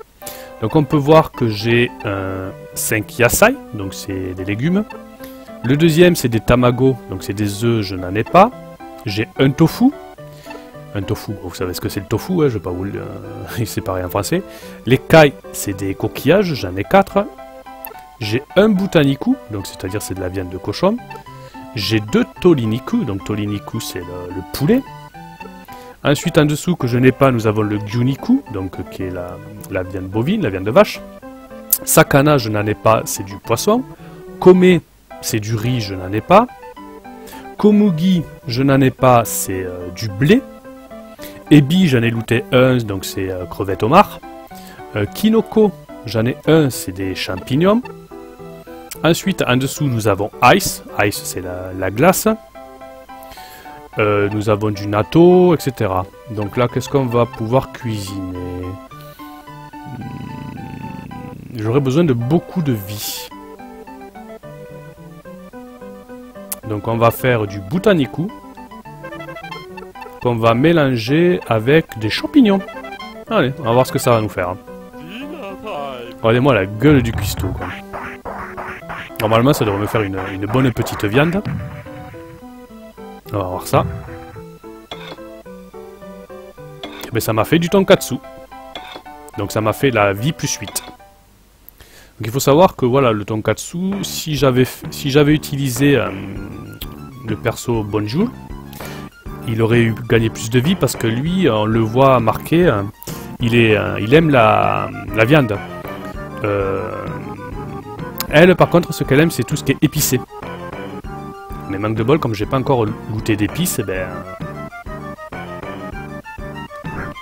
Speaker 1: Donc, on peut voir que j'ai 5 yasai, donc c'est des légumes. Le deuxième, c'est des tamagos, donc c'est des œufs, je n'en ai pas. J'ai un tofu, un tofu. Vous savez ce que c'est le tofu, hein, je ne vais pas vous le euh, en français. Les kai, c'est des coquillages, j'en ai 4. J'ai un butaniku, donc c'est-à-dire c'est de la viande de cochon. J'ai deux toliniku, donc toliniku c'est le, poulet. Ensuite en dessous que je n'ai pas, nous avons le gyuniku, donc qui est la, viande bovine, la viande de vache. Sakana, je n'en ai pas, c'est du poisson. Kome, c'est du riz, je n'en ai pas. Komugi, je n'en ai pas, c'est euh, du blé. Ebi, j'en ai looté un, donc c'est euh, crevette homard. Euh, kinoko, j'en ai un, c'est des champignons. Ensuite, en dessous, nous avons Ice. Ice, c'est la, la glace. Euh, nous avons du natto, etc. Donc là, qu'est-ce qu'on va pouvoir cuisiner? Hmm, J'aurais besoin de beaucoup de vie. Donc on va faire du boutaniku qu'on va mélanger avec des champignons. Allez, on va voir ce que ça va nous faire. Regardez-moi la gueule du cuistot. Quoi. Normalement, ça devrait me faire une, bonne petite viande. On va voir ça. Ben, ça m'a fait du tonkatsu. Donc ça m'a fait la vie plus 8. Donc il faut savoir que voilà, le tonkatsu, si j'avais si utilisé euh, le perso Bonjour, il aurait eu gagné plus de vie parce que lui, on le voit marqué, euh, euh, il aime la, la viande. Euh, elle, par contre, ce qu'elle aime, c'est tout ce qui est épicé. Mais manque de bol, comme j'ai pas encore goûté d'épices, eh ben...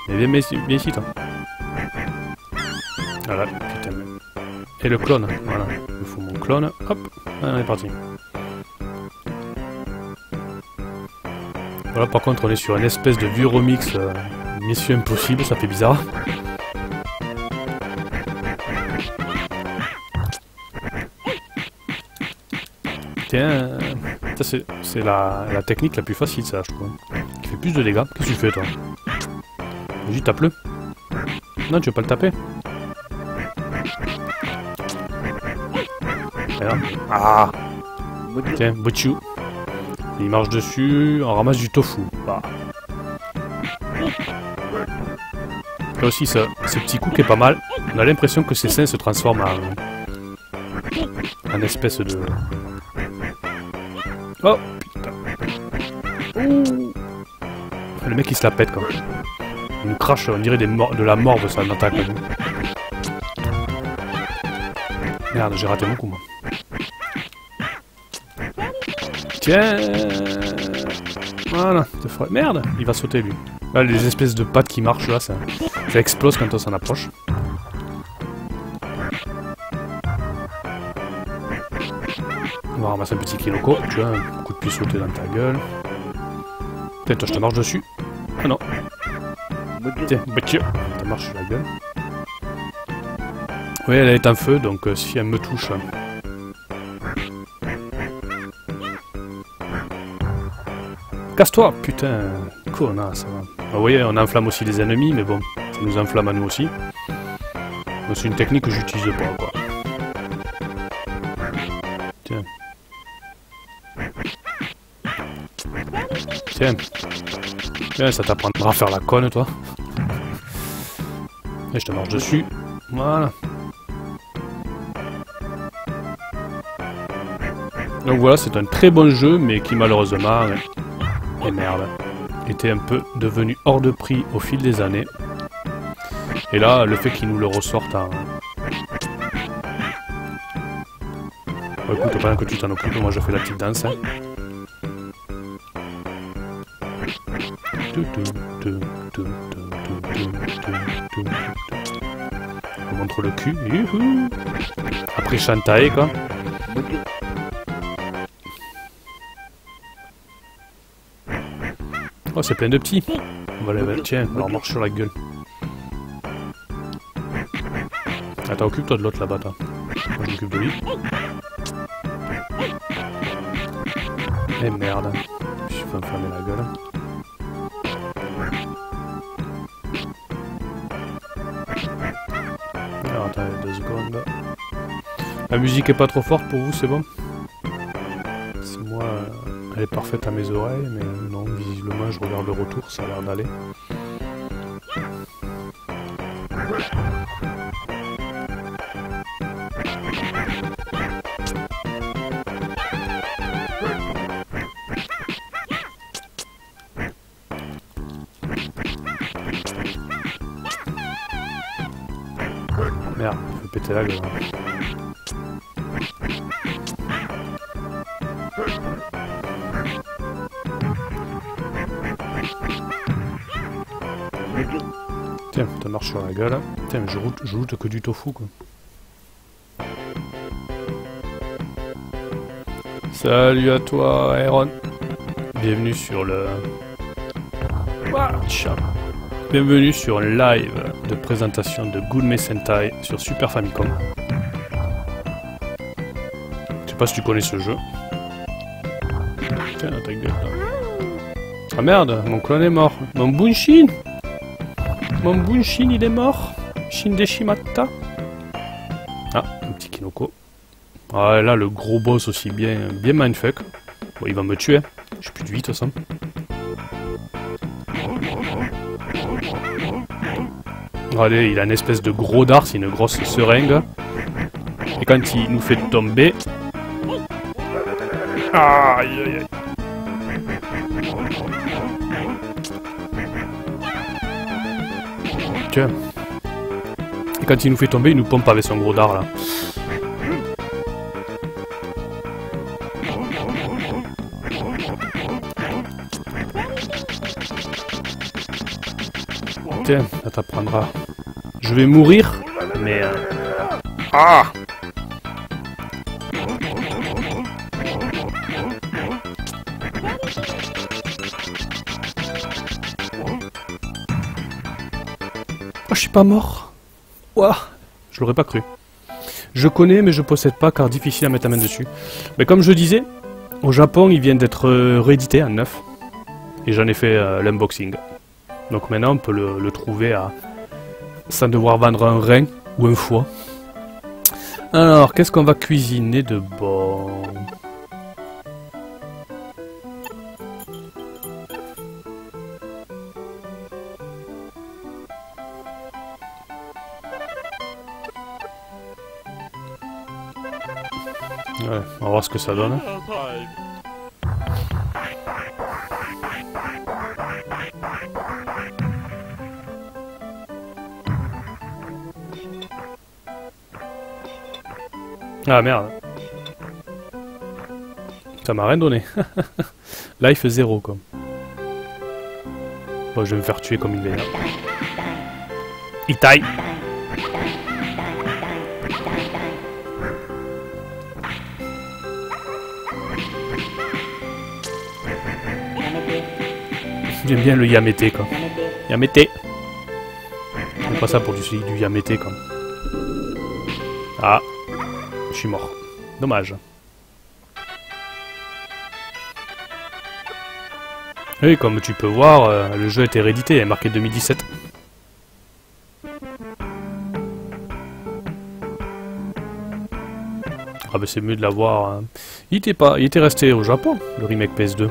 Speaker 1: Mais viens, viens, viens ici, toi. Voilà, putain. Et le clone, voilà. Il me faut mon clone. Hop, on est parti. Voilà, par contre, on est sur une espèce de vieux remix euh, Mission Impossible, ça fait bizarre. Tiens, ça c'est la, technique la plus facile, ça, je trouve. Qui fait plus de dégâts. Qu'est-ce que tu fais, toi? Vas-y, tape-le. Non, tu veux pas le taper? Ah Tiens, Bochu. Il marche dessus, on ramasse du tofu. Bah. Là aussi, ce, ce petit coup qui est pas mal. On a l'impression que ses seins se transforment en... en espèce de... Oh, putain. Ouh. Le mec, il se la pète, même. Il nous crache, on dirait des de la morve, ça, gueule. Merde, j'ai raté mon coup, moi. Tiens Voilà. Merde Il va sauter, lui. Là, les espèces de pattes qui marchent, là, ça, ça explose quand on s'en approche. On va ramasser un petit kiloko, tu vois, un coup de pied sauté dans ta gueule. Tiens, toi, je te marche dessus. Ah non. Tiens, bah tiens, ça marche sur la gueule. Oui, elle est en feu, donc euh, si elle me touche... hein. Casse-toi, putain, connasse. Ah, Vous voyez, on enflamme aussi les ennemis, mais bon, ça nous enflamme à nous aussi. C'est une technique que j'utilise pas, quoi. Tiens. Ça t'apprendra à faire la conne, toi. Et je te marche dessus. Voilà. Donc voilà, c'est un très bon jeu, mais qui malheureusement, et merde, était un peu devenu hors de prix au fil des années. Et là, le fait qu'ils nous le ressortent en... Bon, écoute, pendant que tu t'en occupes, moi je fais la petite danse. hein. On montre le cul. Après Shantae, quoi. Oh, c'est plein de petits. On va les... Tiens, on leur marche sur la gueule. Attends, occupe-toi de l'autre là-bas, toi. Je m'occupe de lui. Eh merde. Je suis fait enflammer la gueule. La musique est pas trop forte pour vous, c'est bon? C'est moi... euh, Elle est parfaite à mes oreilles, mais non, visiblement, je regarde le retour, ça a l'air d'aller. Mais je route, je route que du tofu, quoi. Salut à toi, Aaron. Bienvenue sur le... Bienvenue sur un live de présentation de Gunmei Sentai sur Super Famicom. Je sais pas si tu connais ce jeu. Tiens, ta gueule. Ah merde, mon clone est mort. Mon Bunshin Mon Bunshin, il est mort? Shindeshimata Ah, un petit Kinoko. Ah là, le gros boss aussi bien, bien mindfuck. Bon, il va me tuer. Je suis plus de 8 de il a une espèce de gros dard, c'est une grosse seringue. Et quand il nous fait tomber... Aïe aïe aïe. Tiens. Et quand il nous fait tomber, il nous pompe avec son gros dard là. Tiens, ça t'apprendra. Je vais mourir, mais... euh, Ah pas mort. Ouah, je l'aurais pas cru. Je connais, mais je possède pas, car difficile à mettre la main dessus. Mais comme je disais, au Japon, il vient d'être euh, réédité en neuf. Et j'en ai fait euh, l'unboxing. Donc maintenant, on peut le, le trouver à... sans devoir vendre un rein ou un foie. Alors, qu'est-ce qu'on va cuisiner de bon? On va voir ce que ça donne. Ah merde. Ça m'a rien donné. Life 0 quoi. Bon, je vais me faire tuer comme une vénère. Il J'aime bien le Yamete quoi. Yamete. On pas ça pour du, du Yamete quoi. Ah. Je suis mort. Dommage. Oui, comme tu peux voir, euh, le jeu est hérédité, il est marqué 2017. Ah bah c'est mieux de l'avoir... hein. Il était pas... Il était resté au Japon, le remake PS2.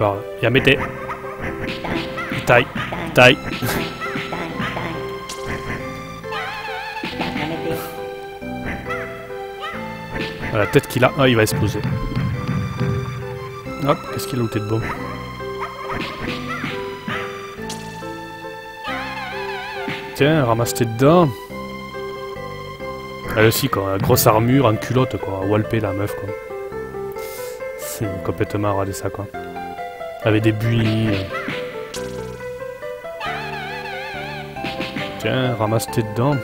Speaker 1: Que tu parles. Yamete. Taille. Taille. La tête qu'il a. Ah, il va exploser. Hop, qu'est-ce qu'il a looté de bon Tiens, ramasse tes dedans. Elle aussi, quoi. Grosse armure, en culotte, quoi. Walpé, la meuf, quoi. C'est complètement radé ça, quoi. Avec des buis. Tiens, ramasse tes dedans.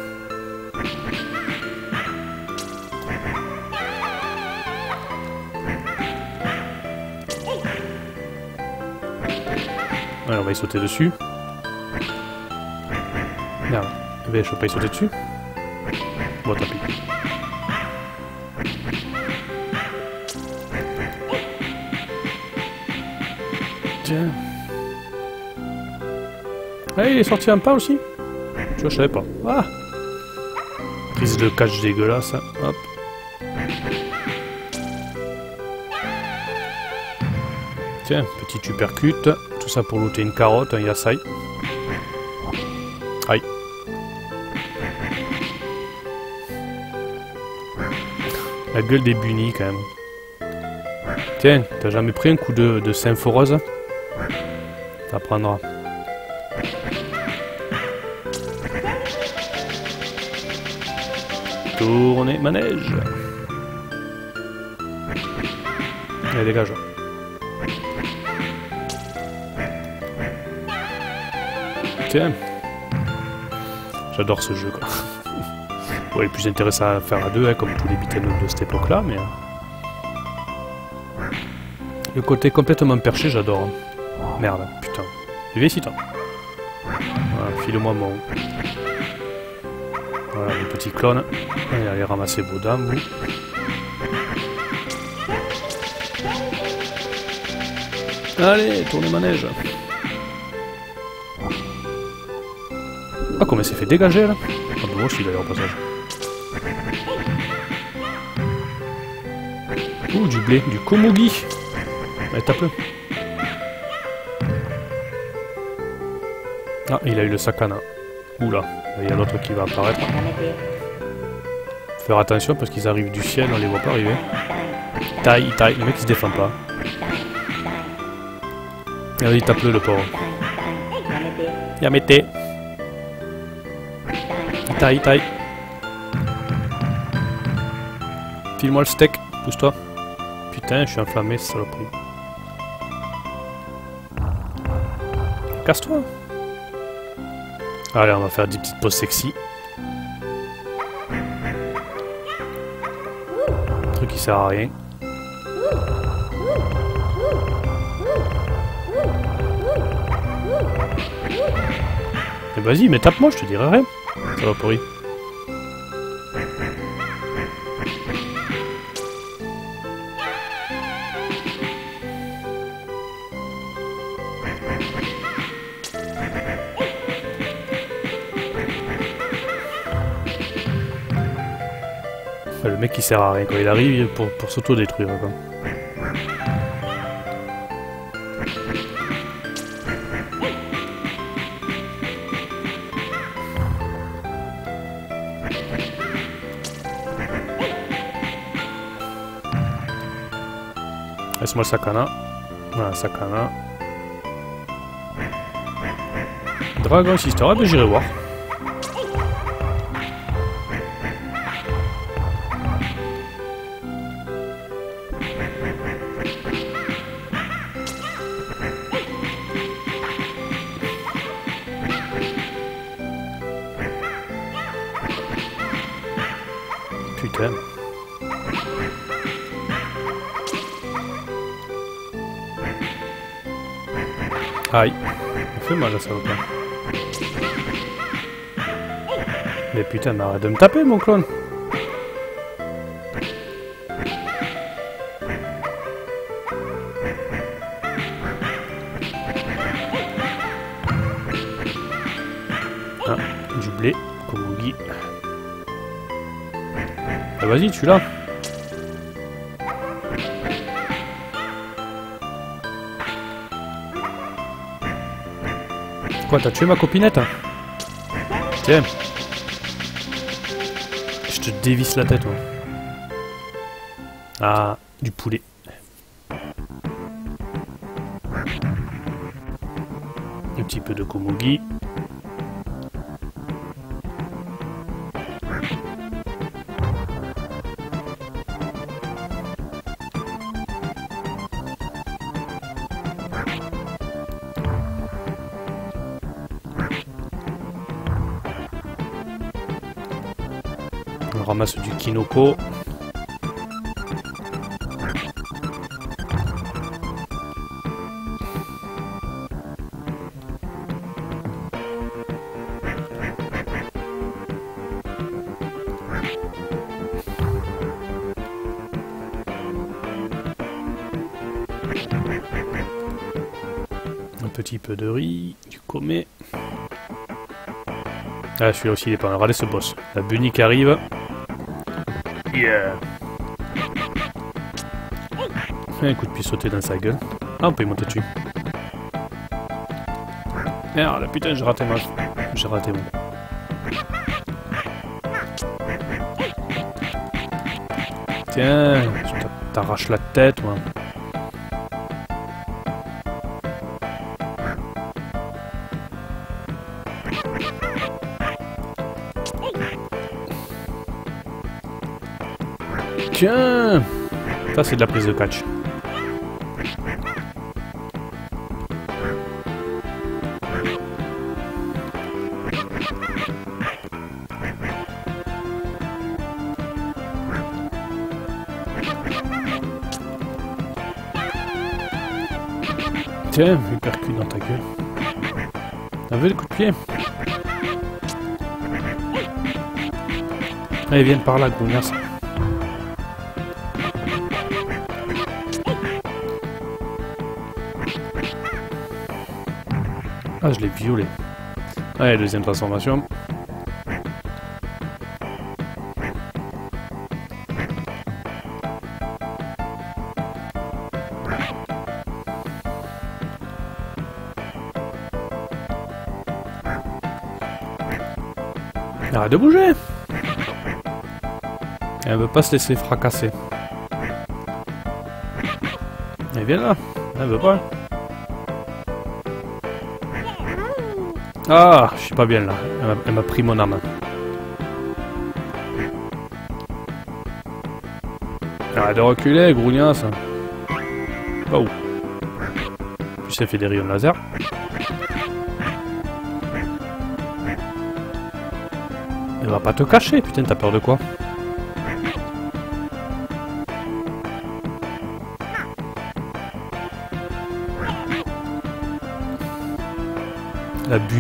Speaker 1: Ouais, on va y sauter dessus. Merde. Eh ben, je peux pas y sauter dessus. Bon. Ah, il est sorti un pas aussi Tu vois, je savais pas. Ah Prise de catch dégueulasse. hein. Hop. Tiens, petit uppercut. Tout ça pour looter une carotte, un yasai. Aïe. La gueule des bunis quand même. Tiens, t'as jamais pris un coup de, de symphoreuse T'apprendras. Tournez manège. Allez, dégage. Tiens. J'adore ce jeu, quoi. Ouais, plus intéressant à faire à deux, hein, comme tous les beat'em de cette époque-là, mais... euh, Le côté complètement perché, j'adore. Merde, putain. Viens ici, toi. File-moi mon... Petit clone. Allez, allez ramasser vos dames, vous. Allez, tournez manège. Ah, comment il s'est fait dégager, là? Ah, bah, moi aussi, d'ailleurs, au passage. Ouh, du blé, du komugi. Allez, tape-le. Ah, il a eu le sakana. Oula, il y a l'autre qui va apparaître. Faire attention parce qu'ils arrivent du ciel, on les voit pas arriver. Taille, taille, le mec il se défend pas. Allez, tape-le le pauvre. Yamete. Taille, taille. File-moi le steak, pousse-toi. Putain, je suis enflammé, saloperie. Casse-toi. Allez, on va faire des petites poses sexy. Un truc qui sert à rien. Mais vas-y, mais tape-moi, je te dirai rien. Ça va pourri. Qui sert à rien quand il arrive pour, pour s'auto-détruire. Laisse-moi le sakana. Voilà, sakana. Dragon Sister, ah ben j'irai voir. Mais putain, arrête de me taper, mon clone. Ah, du blé, komugi. Ah, vas-y, tu l'as. T'as tué ma copinette Tiens. Je te dévisse la tête, moi. Ah, du poulet. Un petit peu de komugi. Un petit peu de riz, du komé. Ah, celui-là aussi, il est pas mal. Ce boss. La bunny qui arrive. Yeah. Un coup de pied sauté dans sa gueule. Ah, on peut y monter dessus. Merde, putain, j'ai raté moi. J'ai raté moi. Tiens, je t'a- t'arrache la tête, moi. Tiens Ça, c'est de la prise de catch. Tiens, hypercute dans ta gueule. T'as vu le coup de pied? Ah, Allez, viens par là, Gounard. Ah, je l'ai violé. Allez, deuxième transformation. Arrête de bouger Elle veut pas se laisser fracasser. Elle vient là. Elle veut pas. Ah, je suis pas bien là. Elle m'a pris mon âme. Arrête de reculer, grougnasse. Oh. Puis ça fait des rayons laser. Elle va pas te cacher, putain, t'as peur de quoi?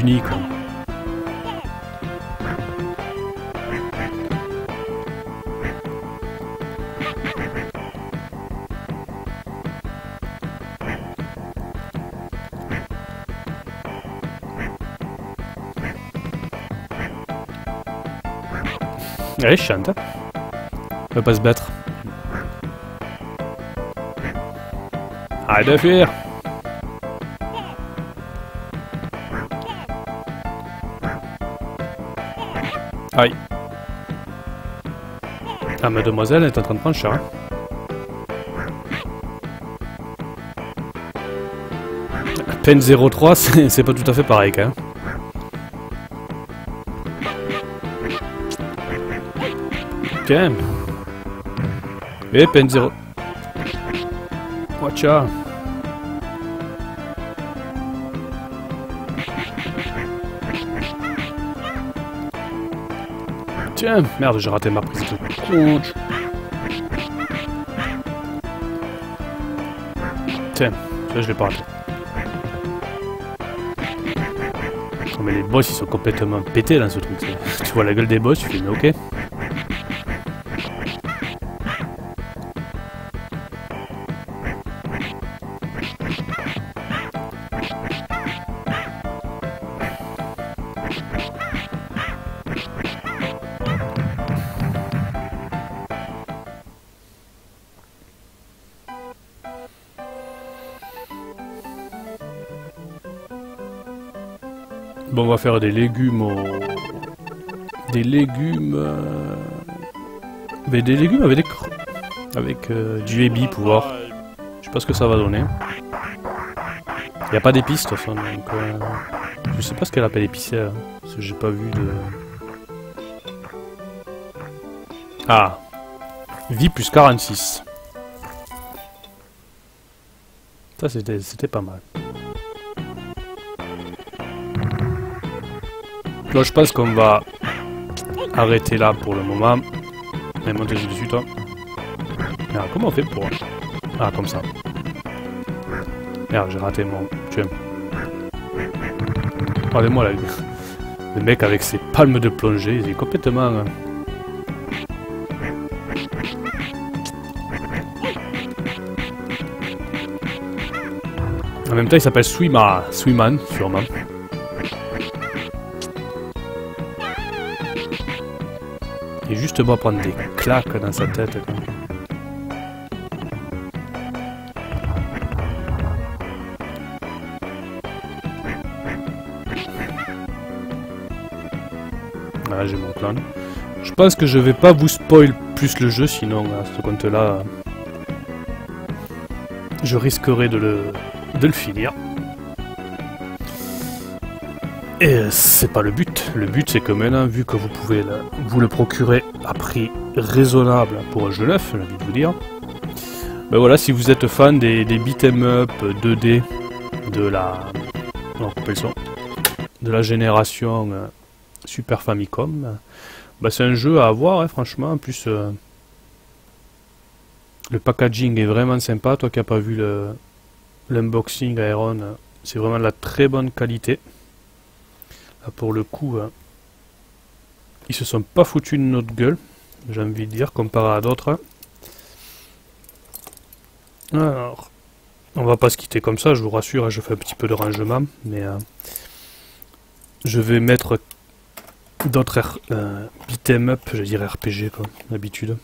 Speaker 1: Bunie, quoi. Elle va pas se battre. Arrête de fuir Mademoiselle est en train de prendre cher. Hein. Peine 03, c'est pas tout à fait pareil, quand même. Ok. Et peine 0. Watch out. Tiens, merde, j'ai raté ma prise Tiens, là je l'ai pas mais les boss ils sont complètement pétés dans ce truc. Tu vois la gueule des boss, tu fais ok. Faire des légumes au... Des légumes... euh, Mais des légumes avec des... cr- Avec euh, du ébi pour voir. Je sais pas ce que ça va donner. Il n'y a pas d'épices de toute façon, donc... euh, Je sais pas ce qu'elle appelle épicée, hein, parce que j'ai pas vu de... Ah Vie plus 46. Ça c'était c'était pas mal. Là, je pense qu'on va arrêter là pour le moment. Allez, monte dessus, toi. Comment on fait pour... Ah, comme ça. Merde, j'ai raté mon... Tiens. Regardez-moi là. Le mec avec ses palmes de plongée, il est complètement... euh, En même temps, il s'appelle Swima. Swiman, sûrement. Et justement prendre des claques dans sa tête. quoi. Voilà, j'ai mon plan. Je pense que je vais pas vous spoil plus le jeu, sinon à ce compte-là, je risquerais de le, de le finir. Et c'est pas le but. Le but c'est que maintenant, vu que vous pouvez vous le procurer à prix raisonnable pour un jeu neuf, j'ai envie de vous dire. Ben voilà, si vous êtes fan des, des beat'em up 2D de la, son. de la génération euh, Super Famicom, ben c'est un jeu à avoir, hein, franchement. En plus, euh, le packaging est vraiment sympa. Toi qui n'as pas vu l'unboxing Aeron, euh, c'est vraiment de la très bonne qualité. Là, pour le coup, hein, ils se sont pas foutus de notre gueule, j'ai envie de dire, comparé à d'autres. Alors, on va pas se quitter comme ça, je vous rassure, hein, je fais un petit peu de rangement, mais euh, je vais mettre d'autres euh, beat'em up, je dirais RPG comme d'habitude,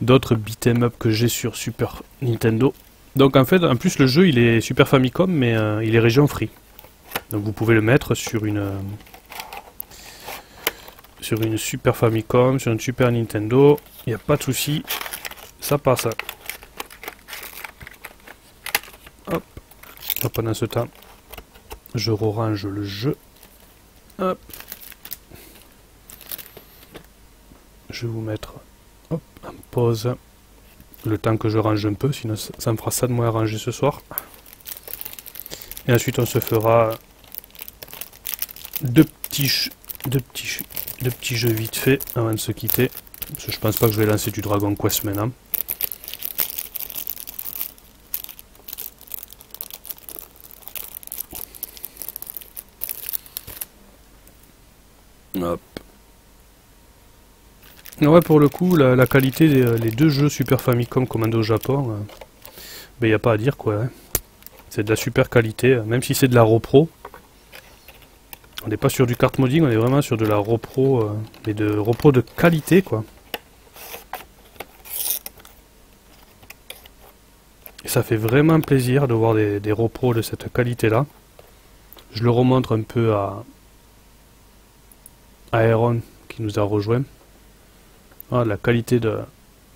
Speaker 1: d'autres beat'em up que j'ai sur Super Nintendo. Donc en fait, en plus le jeu il est Super Famicom, mais euh, il est région free. Donc vous pouvez le mettre sur une sur une Super Famicom, sur une Super Nintendo, il n'y a pas de souci, ça passe. Hop, pendant ce temps, je range le jeu. Hop. Je vais vous mettre en pause le temps que je range un peu, sinon ça, me fera ça de moins à ranger ce soir. Et ensuite on se fera deux petits, deux petits deux petits jeux vite fait avant de se quitter. Parce que je pense pas que je vais lancer du Dragon Quest maintenant. Hop. Ouais, pour le coup, la, qualité des les deux jeux Super Famicom commandés au Japon, il euh, ben, n'y a pas à dire quoi. Hein. C'est de la super qualité, même si c'est de la repro. On n'est pas sur du carte modding, on est vraiment sur de la repro, euh, mais de repro de qualité quoi. Et ça fait vraiment plaisir de voir des, des de cette qualité là. Je le remontre un peu à Aeron qui nous a rejoint. Ah, la qualité de,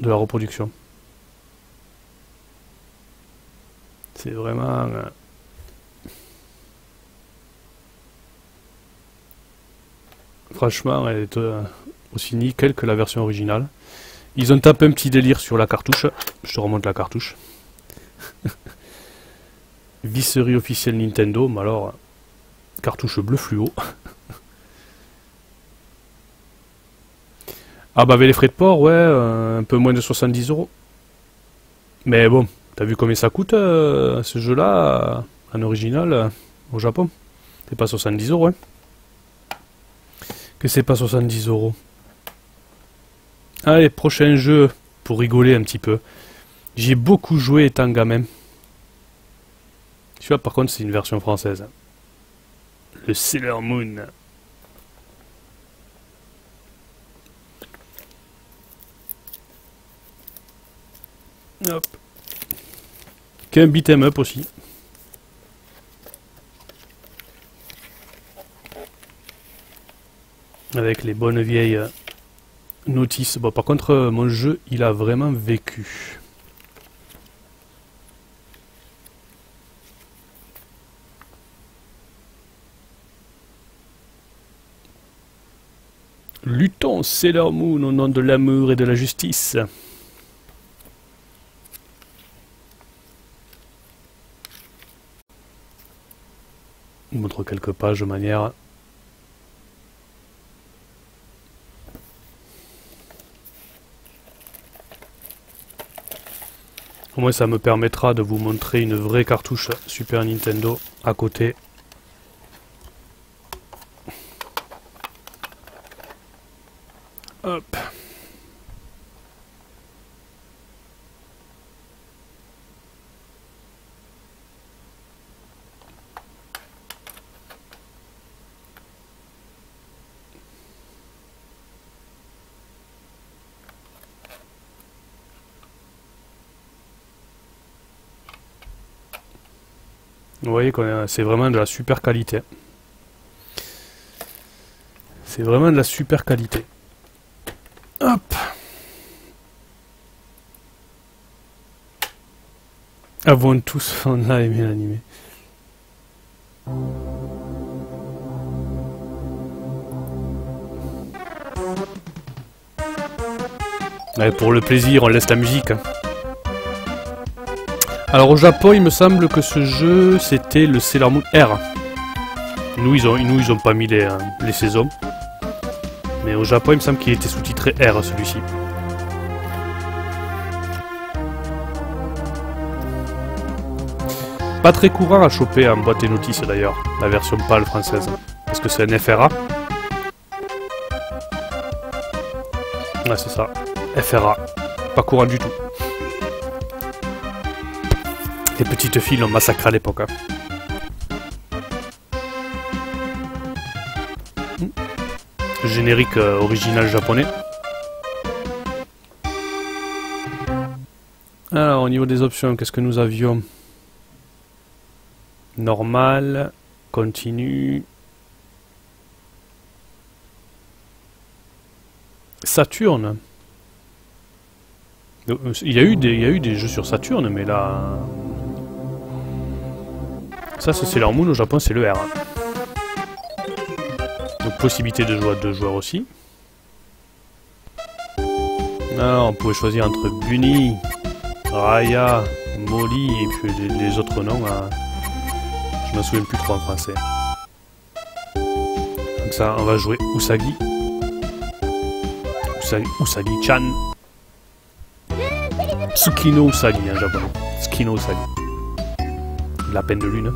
Speaker 1: de la reproduction. C'est vraiment... Euh, Franchement, elle est euh, aussi nickel que la version originale. Ils ont tapé un petit délire sur la cartouche. Je te remonte la cartouche. Visserie officielle Nintendo, mais alors, cartouche bleu fluo. ah bah avec les frais de port, ouais, euh, un peu moins de 70 euros. Mais bon, t'as vu combien ça coûte euh, ce jeu-là en original au Japon? C'est pas 70 euros. Hein que c'est pas 70 euros. Allez, prochain jeu, pour rigoler un petit peu. J'ai beaucoup joué étant gamin. Tu vois, par contre, c'est une version française. Le Sailor Moon. Hop. Beat'em up aussi. Avec les bonnes vieilles euh, notices. Par contre, euh, mon jeu, il a vraiment vécu. Luttons, Sailor Moon, au nom de l'amour et de la justice. Montre quelques pages de manière Au moins ça me permettra de vous montrer une vraie cartouche Super Nintendo à côté. Hop. Vous voyez que c'est vraiment de la super qualité. C'est vraiment de la super qualité. Hop Avouons tous, on a aimé l'animé. pour le plaisir, on laisse la musique. Hein. Alors au Japon, il me semble que ce jeu, c'était le Sailor Moon R. Nous, ils ont, nous, ils pas mis les, euh, les saisons. Mais au Japon, il me semble qu'il était sous-titré R, celui-ci. Pas très courant à choper en boîte et notices d'ailleurs, la version pâle française. Parce que c'est un FRA. Ouais, c'est ça. FRA. Pas courant du tout. Les petites filles l'ont massacré à l'époque. Hein. Générique euh, original japonais. Alors, au niveau des options, qu'est-ce que nous avions? Normal, continue. Saturne. Euh, il y, il y a eu des jeux sur Saturne, mais là... Ça, c'est Sailor Moon, au Japon, c'est le R. Donc, possibilité de jouer à deux joueurs aussi. Alors, on pouvait choisir entre Bunny, Raya, Molly et puis les, autres noms. Hein. Je me souviens plus trop en français. Comme ça, on va jouer Usagi. Usagi-chan. Tsukino Usagi en japonais. Tsukino Usagi. La peine de lune.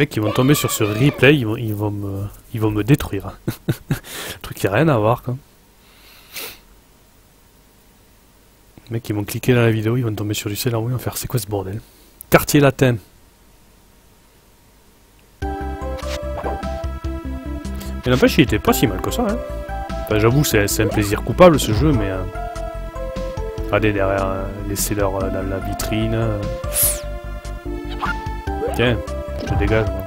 Speaker 1: mecs qui vont tomber sur ce replay, ils vont, me, détruire. Le truc qui n'a rien à voir, quoi. Les mecs qui vont cliquer dans la vidéo, ils vont tomber sur du Moon, ils vont faire c'est quoi ce bordel? Quartier latin. Mais n'empêche, il était pas si mal que ça. Hein. J'avoue, c'est un plaisir coupable ce jeu, mais... Euh... Regardez derrière, euh, laisser leur euh, dans la vitrine. Tiens, je te dégage, moi.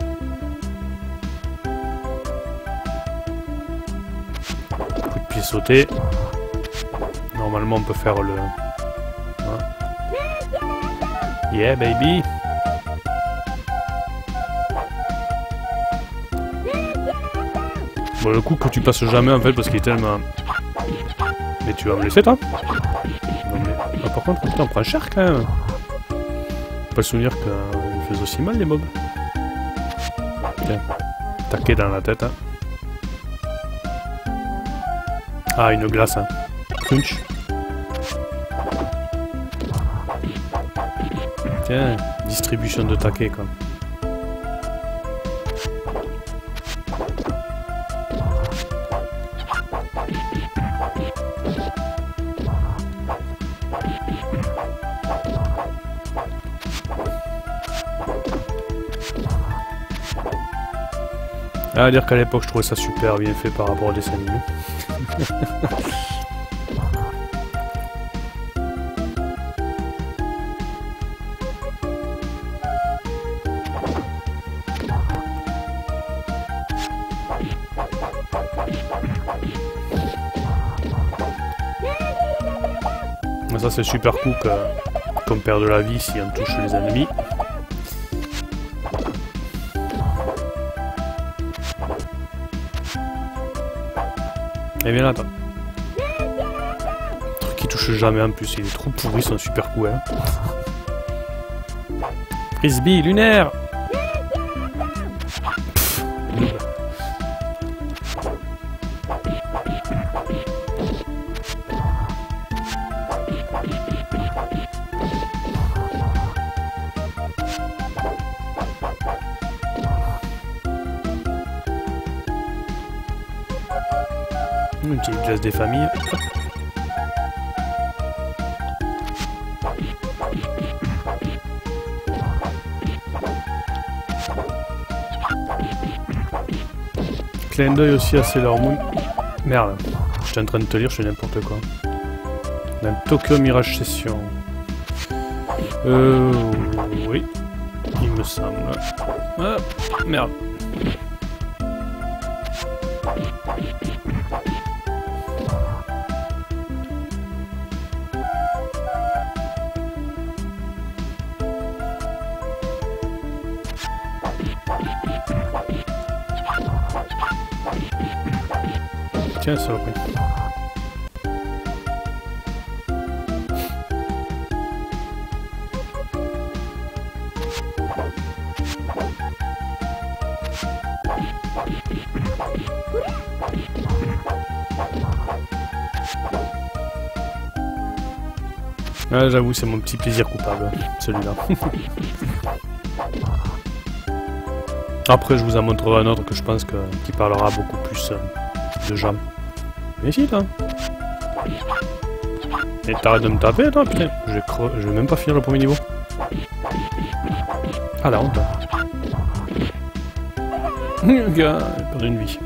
Speaker 1: Coup de pied. Normalement, on peut faire le... Hein. Yeah, baby Le coup que tu passes jamais, en fait, parce qu'il est tellement... Mais tu vas me laisser, toi. Ah, par contre, putain, on prend cher, quand même Pas le souvenir qu'ils faisait aussi mal, les mobs. Tiens, taqué dans la tête. Hein. Ah, une glace. Hein. Crunch. Tiens, distribution de taquet, quoi. À dire qu'à l'époque, je trouvais ça super bien fait par rapport au dessin animé. Ça c'est super cool qu'on perd de la vie si on touche les ennemis. Et bien attends. Truc qui touche jamais en plus, il est trop pourri, sont super cool. Hein. Frisbee lunaire Clin aussi à Sailor Moon. Merde, j'étais en train de te lire, je fais n'importe quoi. Un Tokyo Mirage Session. Euh... Oui. Il me semble. Ah, merde. Ah, j'avoue, c'est mon petit plaisir coupable, celui-là. Après, je vous en montrerai un autre que je pense que, qui parlera beaucoup plus euh, de gens. Si, toi Et t'arrêtes de me taper, toi, putain Je vais, cre- je vais même pas finir le premier niveau. Ah, la honte. Le gars, a perdu une vie.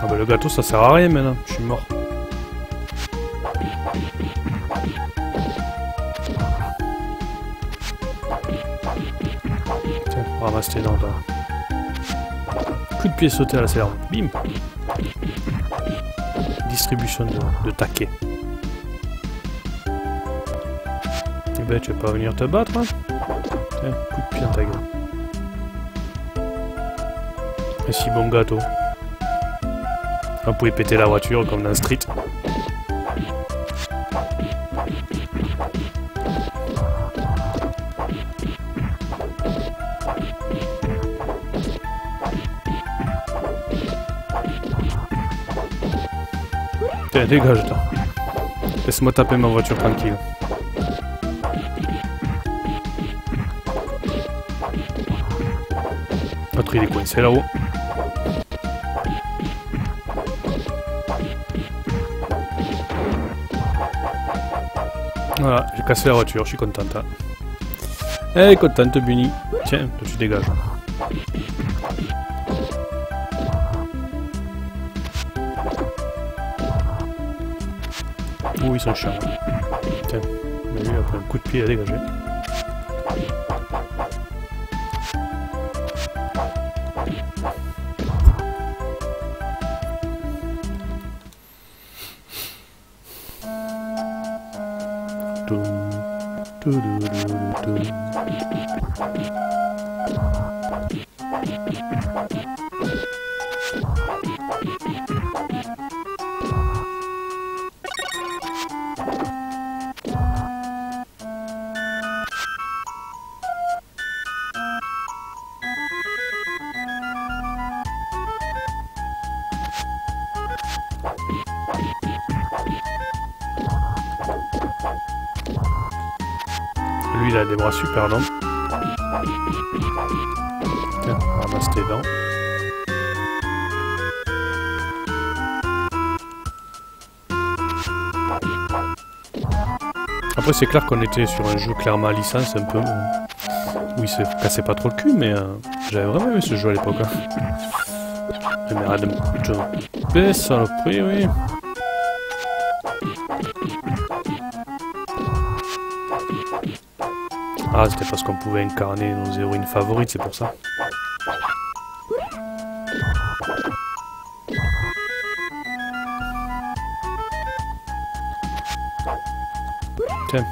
Speaker 1: Ah bah le gâteau ça sert à rien maintenant, je suis mort. Tes dents là. Coup de pied sauté à la serre. Bim Distribution de, taquets. Eh ben tu vas pas venir te battre hein coup de pied dans ta gueule. Et si bon gâteau. On pouvait péter la voiture comme dans Street. Dégage toi. Laisse-moi taper ma voiture tranquille. L'autre il est coincé là-haut. Voilà, j'ai cassé la voiture, je suis contente. Elle est contente, Bunny. Tiens, tu dégages. Oh, ils sont chiants. Tiens, il a pris un coup de pied à dégager. Des longs. Tiens, ramasse tes dents. Après, c'est clair qu'on était sur un jeu clairement à licence, un peu. où il se cassait pas trop le cul, mais euh, j'avais vraiment aimé ce jeu à l'époque. hein. Mais arrête de me choper, saloperie, oui. Ah, c'était parce qu'on pouvait incarner nos héroïnes favorites, c'est pour ça. Tiens.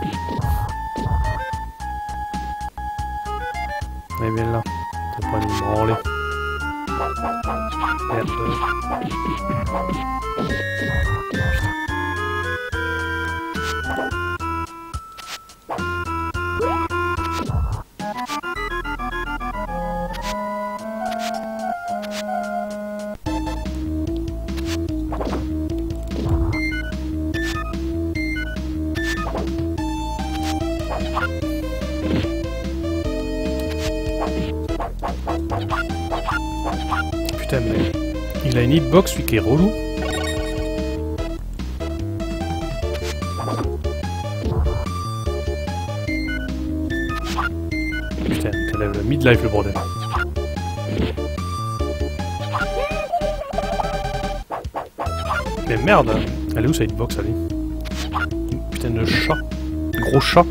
Speaker 1: Hitbox, lui qui est relou. Putain, t'enlèves le midlife, le bordel. Mais merde Elle est où sa hitbox, allez? Putain de chat. Gros chat.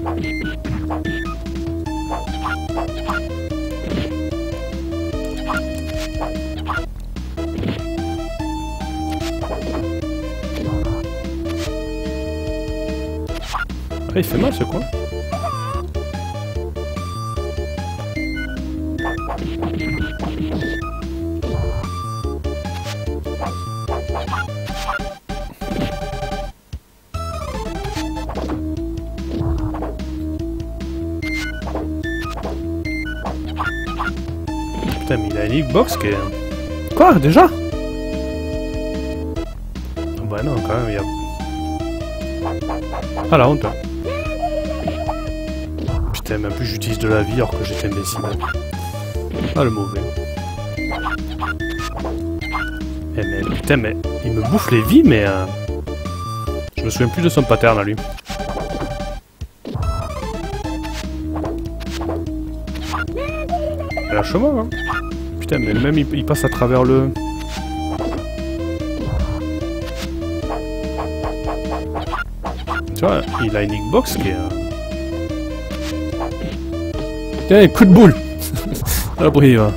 Speaker 1: Ah, il fait mal ce coin. Putain, mais il a une box que... Quoi, déjà? Bah non, quand même, il y a... Ah la honte hein. Plus j'utilise de la vie alors que j'étais imbécile. Ah le mauvais. Eh mais putain, mais il me bouffe les vies, mais... Euh... Je me souviens plus de son pattern à lui. chemin, hein. Putain, mais même il, passe à travers le... Tu vois, il a une Xbox qui est... Tiens, coup de boule À l'abri, va.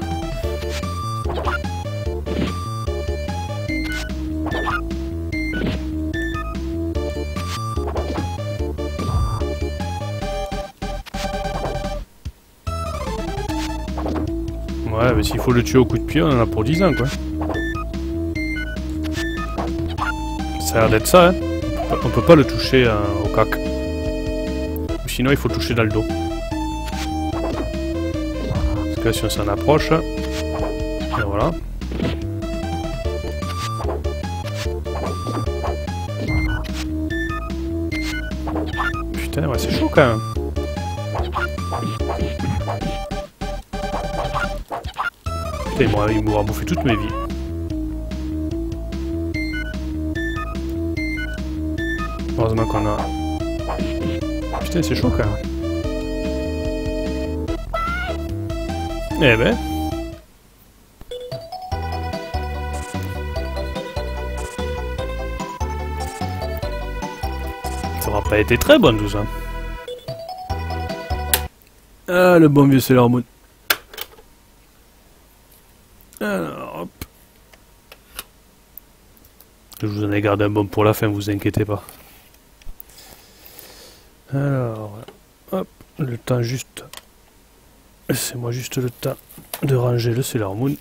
Speaker 1: Ouais, mais s'il faut le tuer au coup de pied, on en a pour 10 ans, quoi. Ça a l'air d'être ça, hein. On peut pas le toucher euh, au cac. Sinon, il faut le toucher dans le dos. Si on s'en approche... Et voilà. Putain, ouais, c'est chaud, quand même. il m'aura bouffé toutes mes vies. Heureusement qu'on a... Putain, c'est chaud quand même. Eh ben... Ça aura pas été très bon tout ça. Ah, le bon vieux Sailor Moon. Je vous en ai gardé un bon pour la fin, vous inquiétez pas. Alors, hop, le temps juste... Laissez-moi juste le temps de ranger le Sailor Moon.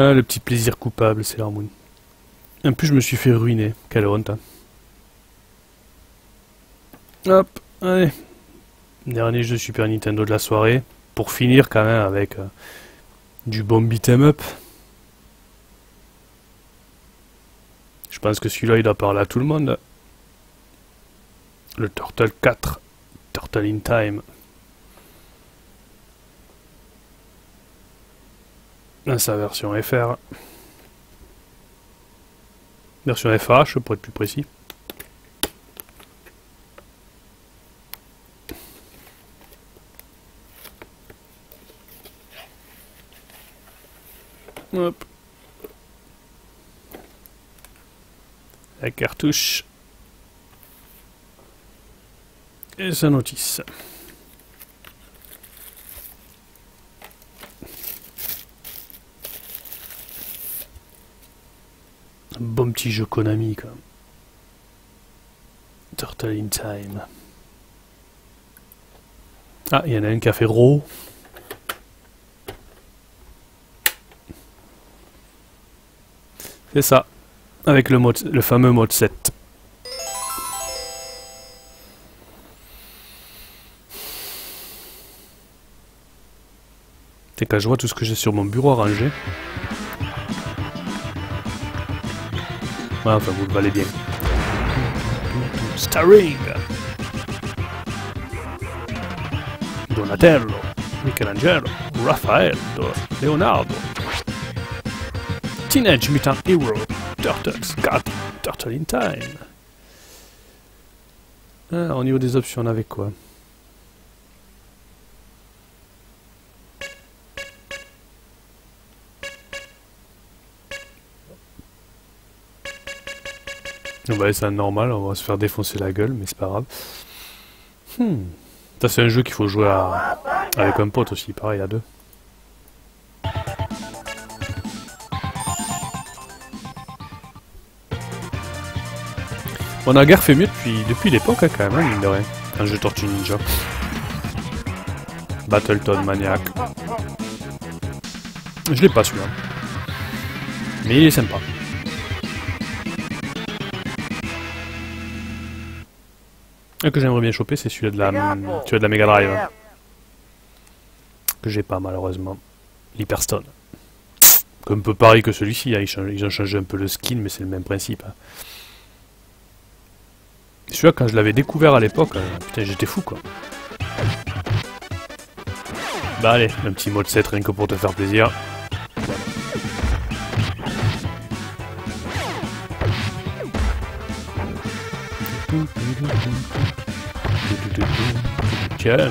Speaker 1: Ah, le petit plaisir coupable, c'est l'harmonie. En plus, je me suis fait ruiner. Quelle honte. Hein. Hop, allez. Dernier jeu Super Nintendo de la soirée. Pour finir, quand même, avec euh, du bon beat'em up. Je pense que celui-là, il doit parler à tout le monde. Le Turtle 4. Turtle in Time. Sa version FR. Version FH pour être plus précis. Hop. La cartouche. Et sa notice. bon petit Konami, quoi. Turtle in Time. Ah, il y en a un qui a fait Raw. C'est ça. Avec le, le fameux mode 7. T'es qu'à vois tout ce que j'ai sur mon bureau à ranger. enfin, vous le valez bien. Starring Donatello, Michelangelo, Raphael, Leonardo, Teenage Mutant Hero, Turtles, God, Turtle in Time. Ah, au niveau des options, on avait quoi Ouais, c'est normal, on va se faire défoncer la gueule, mais c'est pas grave. Hmm. Ça, c'est un jeu qu'il faut jouer avec un pote aussi, pareil, à deux. On a guère fait mieux depuis, depuis l'époque, hein, quand même, hein, mine de rien. Un jeu Tortue Ninja. Battletoad Maniac. Je l'ai pas celui-là. Mais il est sympa. Un que j'aimerais bien choper, c'est celui-là de la, de la Mega Drive. Que j'ai pas malheureusement. L'Hyperstone. Comme peu pareil que celui-ci, hein, ils, ont changé un peu le skin, mais c'est le même principe. hein. Celui-là, quand je l'avais découvert à l'époque, euh, putain, j'étais fou quoi. Bah allez, un petit mode 7 rien que pour te faire plaisir. Tiens.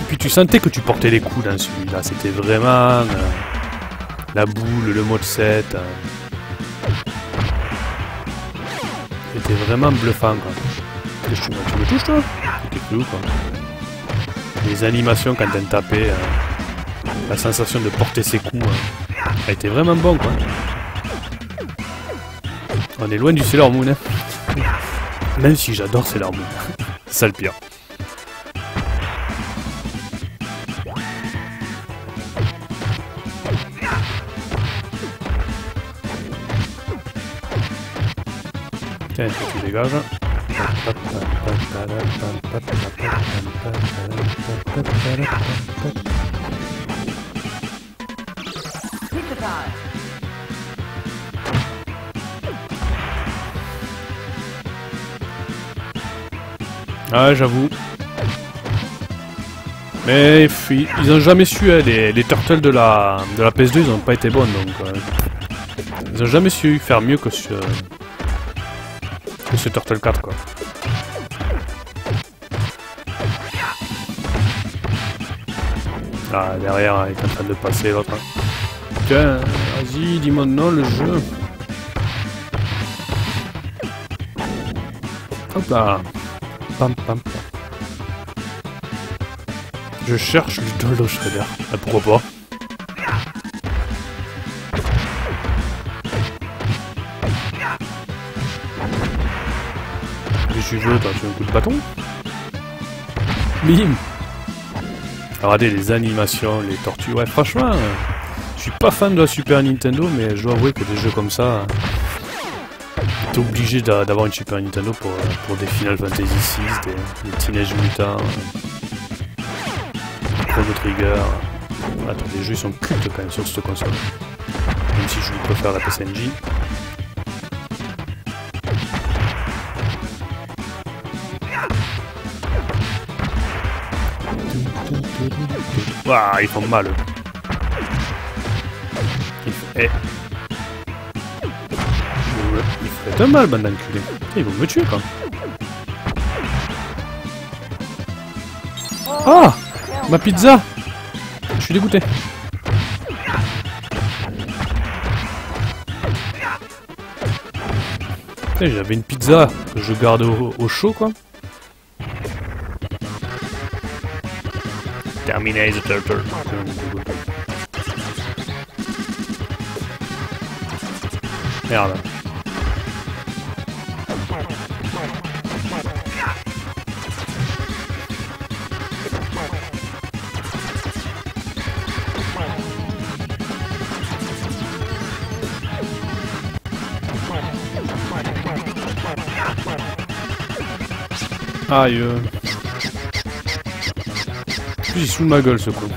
Speaker 1: Et puis tu sentais que tu portais les coups dans celui-là, c'était vraiment euh, la boule, le mode 7. euh. C'était vraiment bluffant quoi. Tu, me- touches toi? Plus où quoi? Les animations quand elle tapait, euh, la sensation de porter ses coups, euh, a été vraiment bon quoi. On est loin du Sailor Moon hein. Même si j'adore Sailor Moon. C'est ça le pire. Tiens, tu dégages.
Speaker 2: Time.
Speaker 1: Ah, j'avoue. Mais ils ont jamais su, hein, les, les turtles de la, de la PS2, ils ont pas été bonnes, donc... euh, ils ont jamais su faire mieux que ce... que ce Turtle 4, quoi. Ah, derrière, il est en train de passer l'autre. hein. Tiens, vas-y, dis-moi non, le jeu. Hop là. Je cherche le Dolo Shredder. Pourquoi pas tu veux, Tu veux un coup de bâton? Bim Regardez les animations, les tortues. Ouais, franchement, je suis pas fan de la Super Nintendo, mais je dois avouer que des jeux comme ça, t'es obligé d'a- d'avoir une Super Nintendo pour, pour des Final Fantasy VI, des, des Teenage Mutant, Chrono Trigger. Attends, les jeux sont cultes quand même sur cette console. Même si je préfère la PSNJ. Ouah, ils font mal. Ils f- eh. Ils de mal, bande d'enculés. Putain, Ils vont me tuer, quoi. Ah Ma pizza Je suis dégoûté. Putain, J'avais une pizza que je garde au, au chaud, quoi. Terminé the turtle. Merde. Aïe. euh. Il sous ma gueule ce coup.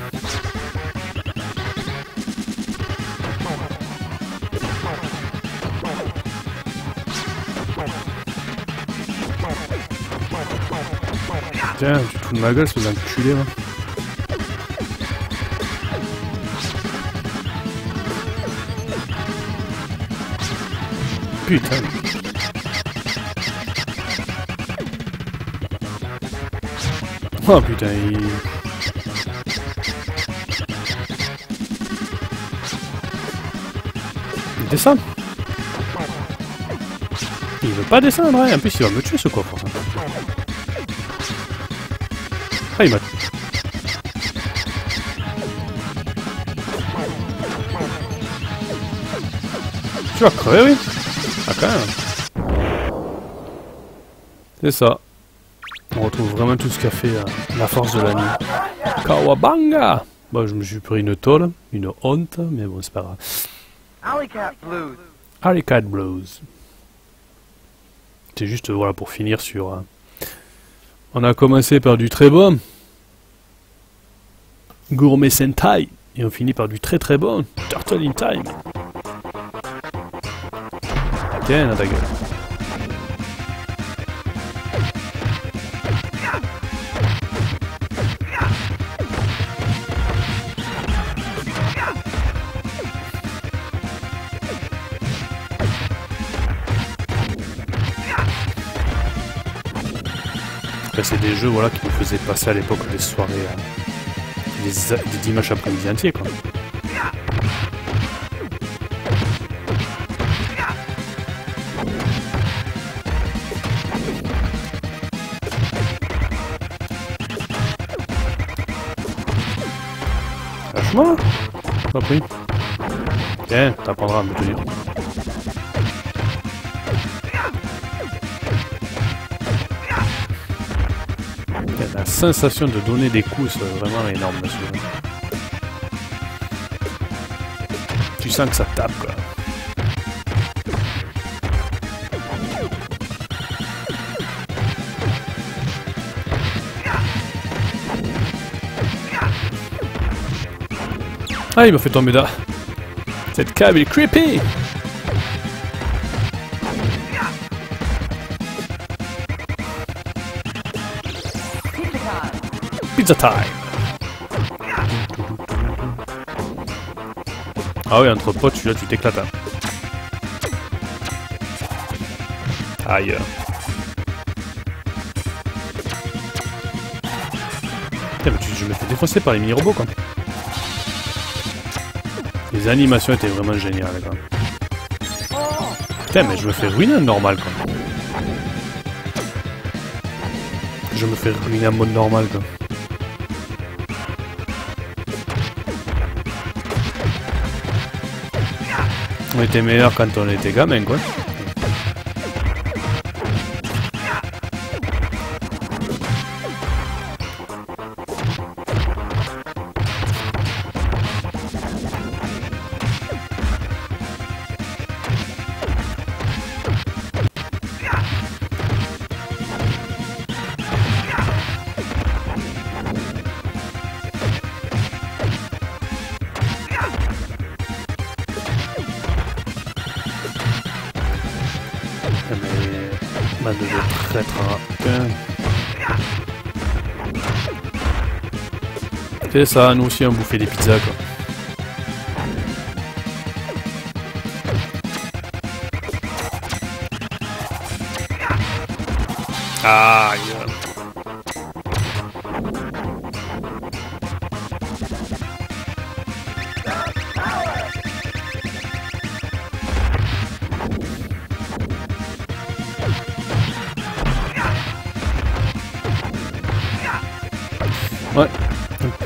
Speaker 1: Tiens, tu te fous de ma gueule, c'est enculé, moi. Putain. Oh putain, il... descendre. Il veut pas descendre, hein. En plus, il va me tuer, ce coffre. Ah, il m'a... Tu vas crever, oui. Ah, quand même. C'est ça. Tout ce qu'a fait euh, la force de la nuit. Kawabanga Bon, je me suis pris une tôle, une honte, mais bon, c'est pas grave.
Speaker 2: Alley Cat Blues.
Speaker 1: Blues. C'est juste, voilà, pour finir sur... euh, On a commencé par du très bon. Gourmet Sentai. Et on finit par du très très bon. Turtle in Time. Tiens, ta gueule. C'est des jeux voilà, qui nous faisaient passer à l'époque des soirées, euh, des, dimanches après-midi entiers. Quoi. Lâche-moi Pas pris. Tiens, t'apprendras à me tenir. Sensation de donner des coups, c'est vraiment énorme Tu sens que ça tape quoi. Ah, il m'a fait tomber là. Cette cave est creepy Ah oui, entre potes, celui-là, tu t'éclates. hein. Aïe. Mais tu- je me fais défoncer par les mini-robots, quoi. Les animations étaient vraiment géniales, quoi. Putain, mais je me fais ruiner normal, quoi. Je me fais ruiner en mode normal, quoi. On était meilleurs quand on était gamin, quoi. Ça, nous aussi on bouffait des pizzas, quoi.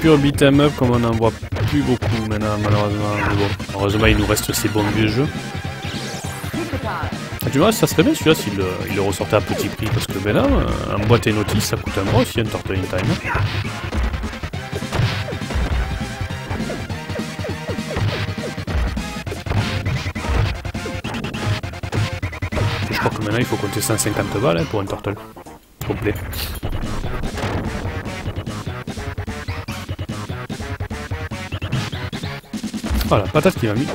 Speaker 1: Pur beat'em up comme on n'en voit plus beaucoup maintenant malheureusement. Mais bon, heureusement il nous reste ces bons vieux jeux.
Speaker 2: Time.
Speaker 1: Ah, tu vois, ça serait bien celui-là s'il euh, il le ressortait à petit prix parce que là, euh, en boîte et notice ça coûte un bras aussi un Turtle in Time. Je crois que maintenant il faut compter 150 balles hein, pour un Turtle Voilà, patate qui m'a mis.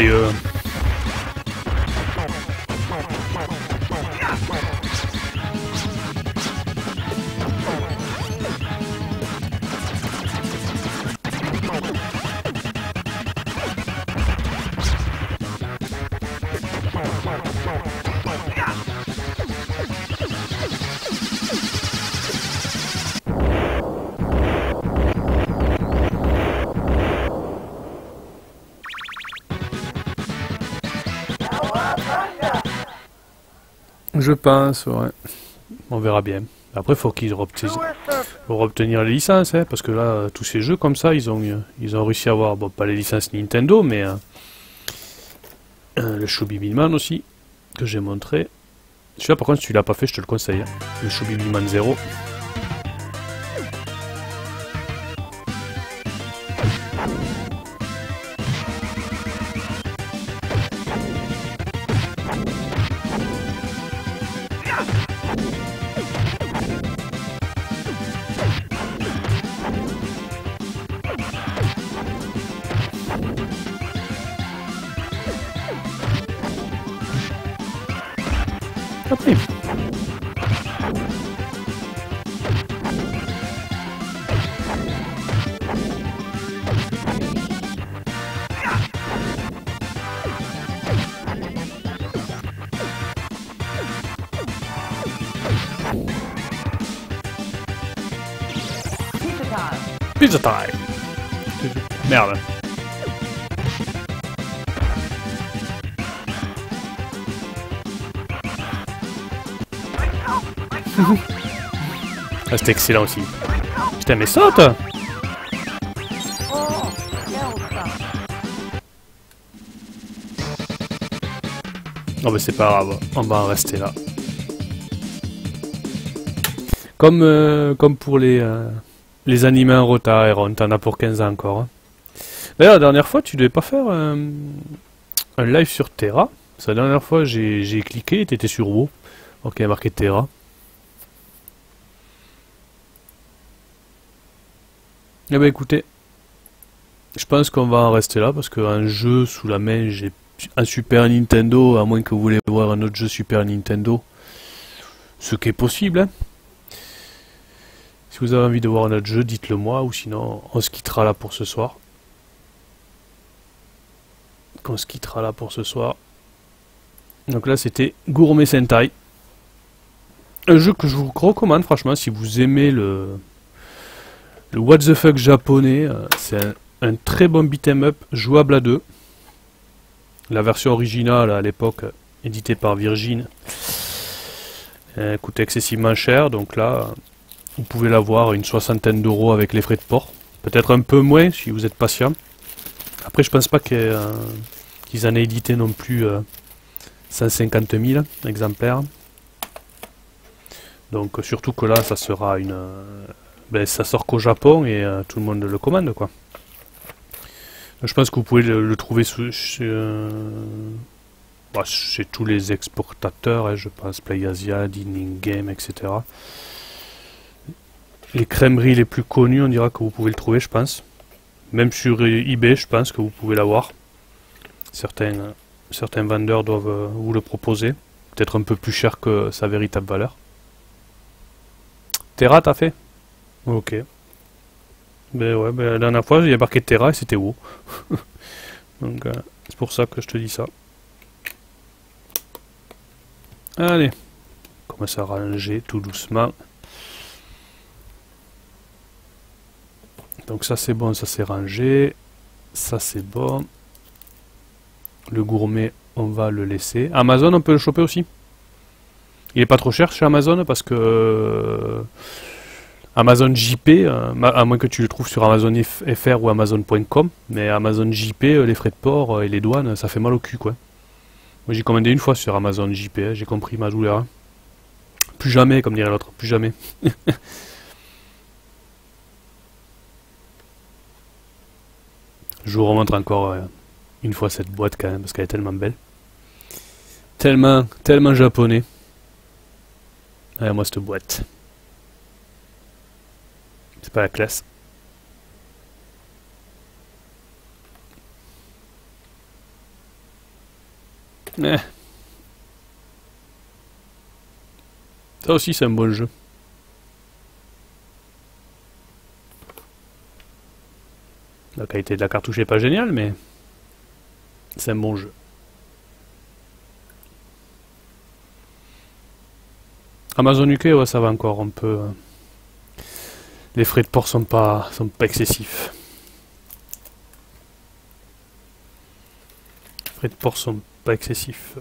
Speaker 1: Aïe. Je pense, ouais. On verra bien. Après, faut qu'ils obtiennent. Pour obtenir les licences, hein, parce que là, tous ces jeux comme ça, ils ont, euh, ils ont réussi à avoir, bon, pas les licences Nintendo, mais euh, euh, le Shubibiman aussi, que j'ai montré. Celui-là, par contre, si tu l'as pas fait, je te le conseille. hein. Le Shubibiman 0.
Speaker 2: Pizza time
Speaker 1: Merde. ah, excellent aussi. Putain, mais saute
Speaker 2: Oh.
Speaker 1: Non mais c'est pas grave, on va en rester là. Comme, euh, comme pour les, euh, les animés en retard, Aaron, t'en as pour 15 ans encore. hein. D'ailleurs, la dernière fois, tu devais pas faire un, un live sur Terra. La dernière fois, j'ai cliqué et t'étais sur WoW. Ok, il y a marqué Terra. Eh ben écoutez, je pense qu'on va en rester là parce qu'un jeu sous la main, j'ai un Super Nintendo, à moins que vous voulez voir un autre jeu Super Nintendo, ce qui est possible. hein. Si vous avez envie de voir un autre jeu, dites-le moi, ou sinon on se quittera là pour ce soir. Qu'on se quittera là pour ce soir. Donc là c'était Gourmet Sentai. Un jeu que je vous recommande franchement si vous aimez le, le what the fuck japonais. euh, C'est un, très bon beat'em up jouable à deux. La version originale à l'époque, éditée par Virgin, euh, coûtait excessivement cher. Donc là, vous pouvez l'avoir une soixantaine d'euros avec les frais de port. Peut-être un peu moins si vous êtes patient. Après, je pense pas euh, qu'ils en aient édité non plus euh, 150 000 exemplaires. Donc euh, surtout que là, ça sera une, euh, ben, ça sort qu'au Japon et euh, tout le monde le commande quoi. Je pense que vous pouvez le, trouver euh, bah, chez tous les exportateurs, hein, je pense PlayAsia, Dining Game, etc. Les crèmeries les plus connues, on dira que vous pouvez le trouver, je pense. Même sur eBay, je pense que vous pouvez l'avoir. Certains, vendeurs doivent euh, vous le proposer. Peut-être un peu plus cher que sa véritable valeur. Terra, t'as fait? Ok. Ben ouais, ben la dernière fois, il y a marqué Terra et c'était WoW. Donc, euh, c'est pour ça que je te dis ça. Allez. Commence à ranger tout doucement. Donc ça c'est bon, ça c'est rangé. Ça c'est bon. Le gourmet, on va le laisser. Amazon, on peut le choper aussi. Il est pas trop cher chez Amazon parce que euh, Amazon JP, euh, à moins que tu le trouves sur Amazon FR ou Amazon.com, mais Amazon JP, euh, les frais de port et les douanes, ça fait mal au cul quoi. Moi j'ai commandé une fois sur Amazon JP, hein, j'ai compris ma douleur. hein. Plus jamais, comme dirait l'autre, plus jamais. Je vous remontre encore euh, une fois cette boîte quand même, parce qu'elle est tellement belle. Tellement, tellement japonais. Ouais, moi cette boîte. C'est pas la classe. Eh. Ça aussi, c'est un bon jeu. La qualité de la cartouche est pas géniale, mais c'est un bon jeu. Amazon UK, ouais, ça va encore un peu. Les frais de port sont pas, sont pas excessifs. Les frais de port sont pas excessifs.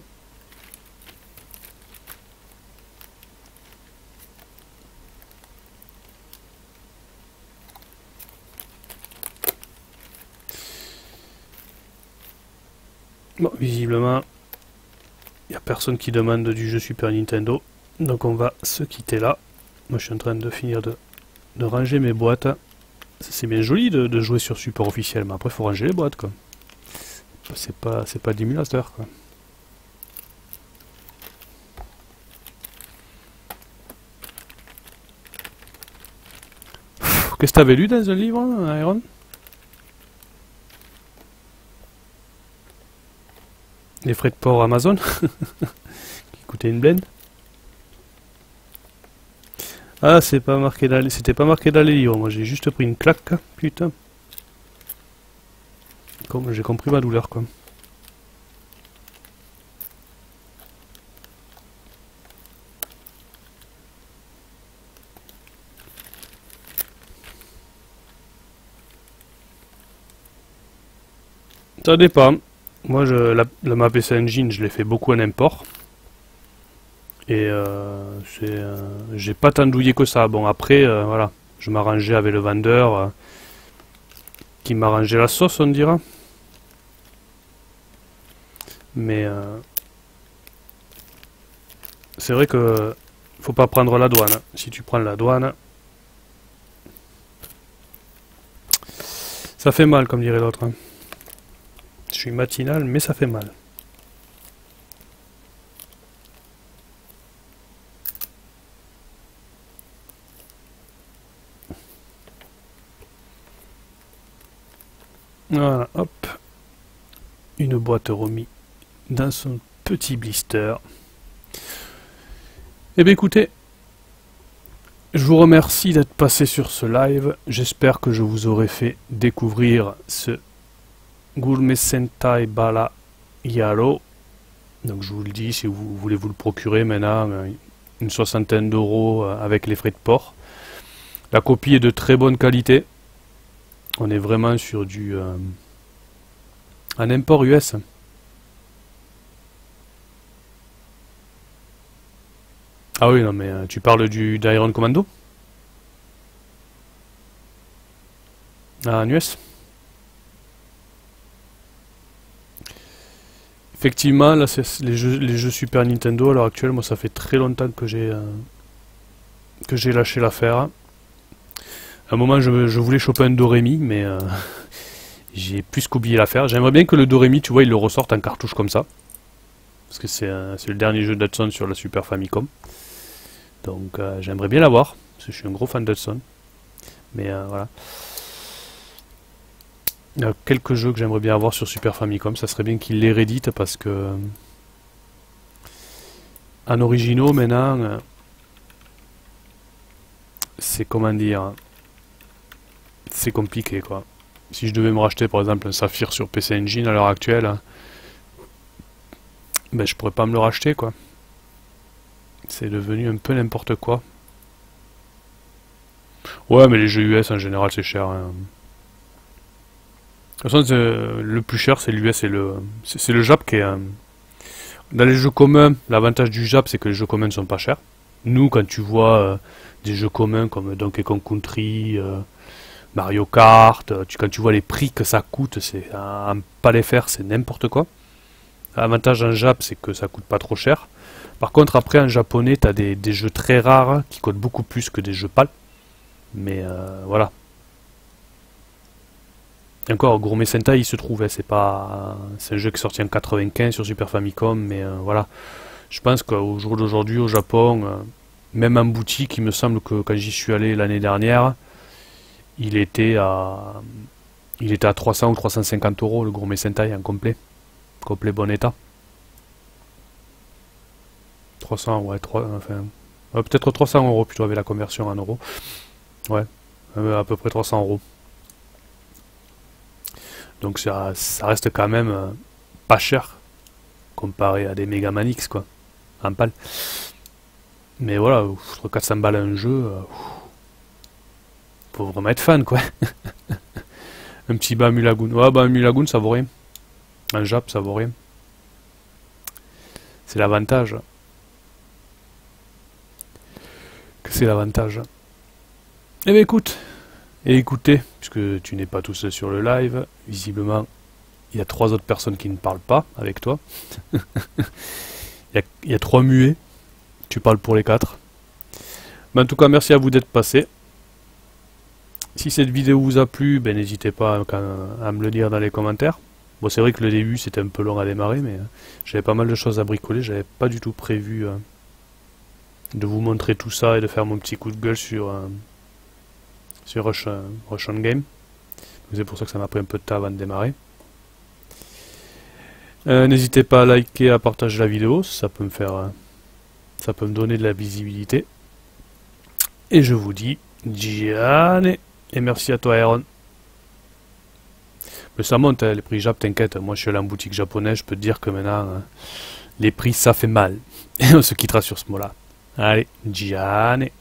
Speaker 1: Bon, visiblement, il n'y a personne qui demande du jeu Super Nintendo. Donc on va se quitter là. Moi je suis en train de finir de, ranger mes boîtes. C'est bien joli de, jouer sur support officiel, mais après il faut ranger les boîtes quoi. C'est pas pas d'émulateur quoi. Qu'est-ce que t'avais lu dans un livre, Iron? Les frais de port Amazon qui coûtaient une blende. Ah, c'est pas marqué dans c'était pas marqué dans les livres. Moi, j'ai juste pris une claque, putain. Comme j'ai compris ma douleur, quoi. Ça dépend. Moi, je, la, la map PC Engine, je l'ai fait beaucoup en import. Et euh, euh, j'ai pas tant douillé que ça. Bon, après, euh, voilà, je m'arrangeais avec le vendeur qui m'arrangeait la sauce, on dira. Mais c'est vrai que faut pas prendre la douane. Si tu prends la douane, ça fait mal, comme dirait l'autre. Hein. Je suis matinal, mais ça fait mal. Voilà, hop. Une boîte remise dans son petit blister. Eh bien écoutez, je vous remercie d'être passé sur ce live. J'espère que je vous aurai fait découvrir ce Gourmet Sentai Bala Yalo. Donc je vous le dis, si vous voulez vous le procurer maintenant, euh, une soixantaine d'euros euh, avec les frais de port. La copie est de très bonne qualité. On est vraiment sur du... Euh, un import US. Ah oui, non, mais tu parles du d'Iron Commando? Ah, en US Effectivement, là, les jeux, les jeux Super Nintendo à l'heure actuelle. Moi, ça fait très longtemps que j'ai euh, lâché l'affaire. À un moment, je, voulais choper un Doremi, mais euh, j'ai plus qu'oublié l'affaire. J'aimerais bien que le Doremi, tu vois, il le ressorte en cartouche comme ça. Parce que c'est le dernier jeu d'Hudson sur la Super Famicom. Donc euh, j'aimerais bien l'avoir, parce que je suis un gros fan d'Hudson. Mais voilà. Il y a quelques jeux que j'aimerais bien avoir sur Super Famicom. Ça serait bien qu'il les réédite parce que... En originaux, maintenant... C'est comment dire c'est compliqué quoi. Si je devais me racheter par exemple un Saphir sur PC Engine à l'heure actuelle, ben je pourrais pas me le racheter quoi. C'est devenu un peu n'importe quoi. Ouais mais les jeux US en général c'est cher. Hein. Façon le plus cher c'est l'US et le. C'est le Jap qui est. Dans les jeux communs, l'avantage du Jap c'est que les jeux communs ne sont pas chers. Nous quand tu vois euh, des jeux communs comme Donkey Kong Country, euh, Mario Kart, euh, tu, quand tu vois les prix que ça coûte, c'est un, pas les faire, c'est n'importe quoi. L'avantage en Jap, c'est que ça coûte pas trop cher. Par contre, après en japonais, tu as des, jeux très rares qui coûtent beaucoup plus que des jeux PAL. Mais euh, voilà. Et encore, Gourmet Sentai, il se trouve, c'est pas, c'est un jeu qui est sorti en 95 sur Super Famicom, mais euh, voilà. Je pense qu'au jour d'aujourd'hui, au Japon, même en boutique, il me semble que quand j'y suis allé l'année dernière, il était à il était à 300 ou 350 euros le Gourmet Sentai en complet complet bon état 300, ouais, 3, enfin, euh, peut-être 300 euros plutôt avec la conversion en euros. Ouais, euh, à peu près 300 euros. Donc ça, reste quand même euh, pas cher comparé à des Megaman X quoi, en pal. Mais voilà, 400 balles un jeu, euh, faut vraiment être fan quoi. un petit bas Mulagoon. Ouais, bah Mulagoon ça vaut rien. Un Jap ça vaut rien. C'est l'avantage. Que c'est l'avantage. Eh bien écoute, et écoutez, puisque tu n'es pas tout seul sur le live, visiblement il y a trois autres personnes qui ne parlent pas avec toi. il, y a, trois muets. Tu parles pour les quatre. En tout cas, merci à vous d'être passé. Si cette vidéo vous a plu, ben, n'hésitez pas à, à me le dire dans les commentaires. Bon, c'est vrai que le début c'était un peu long à démarrer, mais euh, j'avais pas mal de choses à bricoler. J'avais pas du tout prévu euh, de vous montrer tout ça et de faire mon petit coup de gueule sur, euh, sur Rush, euh, Rush on Game. C'est pour ça que ça m'a pris un peu de temps avant de démarrer. Euh, N'hésitez pas à liker, à partager la vidéo, ça peut me faire, euh, ça peut me donner de la visibilité. Et je vous dis, Gianni, et merci à toi Aaron. Mais ça monte, hein, les prix Jap, t'inquiète, moi je suis allé en boutique japonaise, je peux te dire que maintenant, hein, les prix ça fait mal. Et on se quittera sur ce mot-là. Allez, Gianni.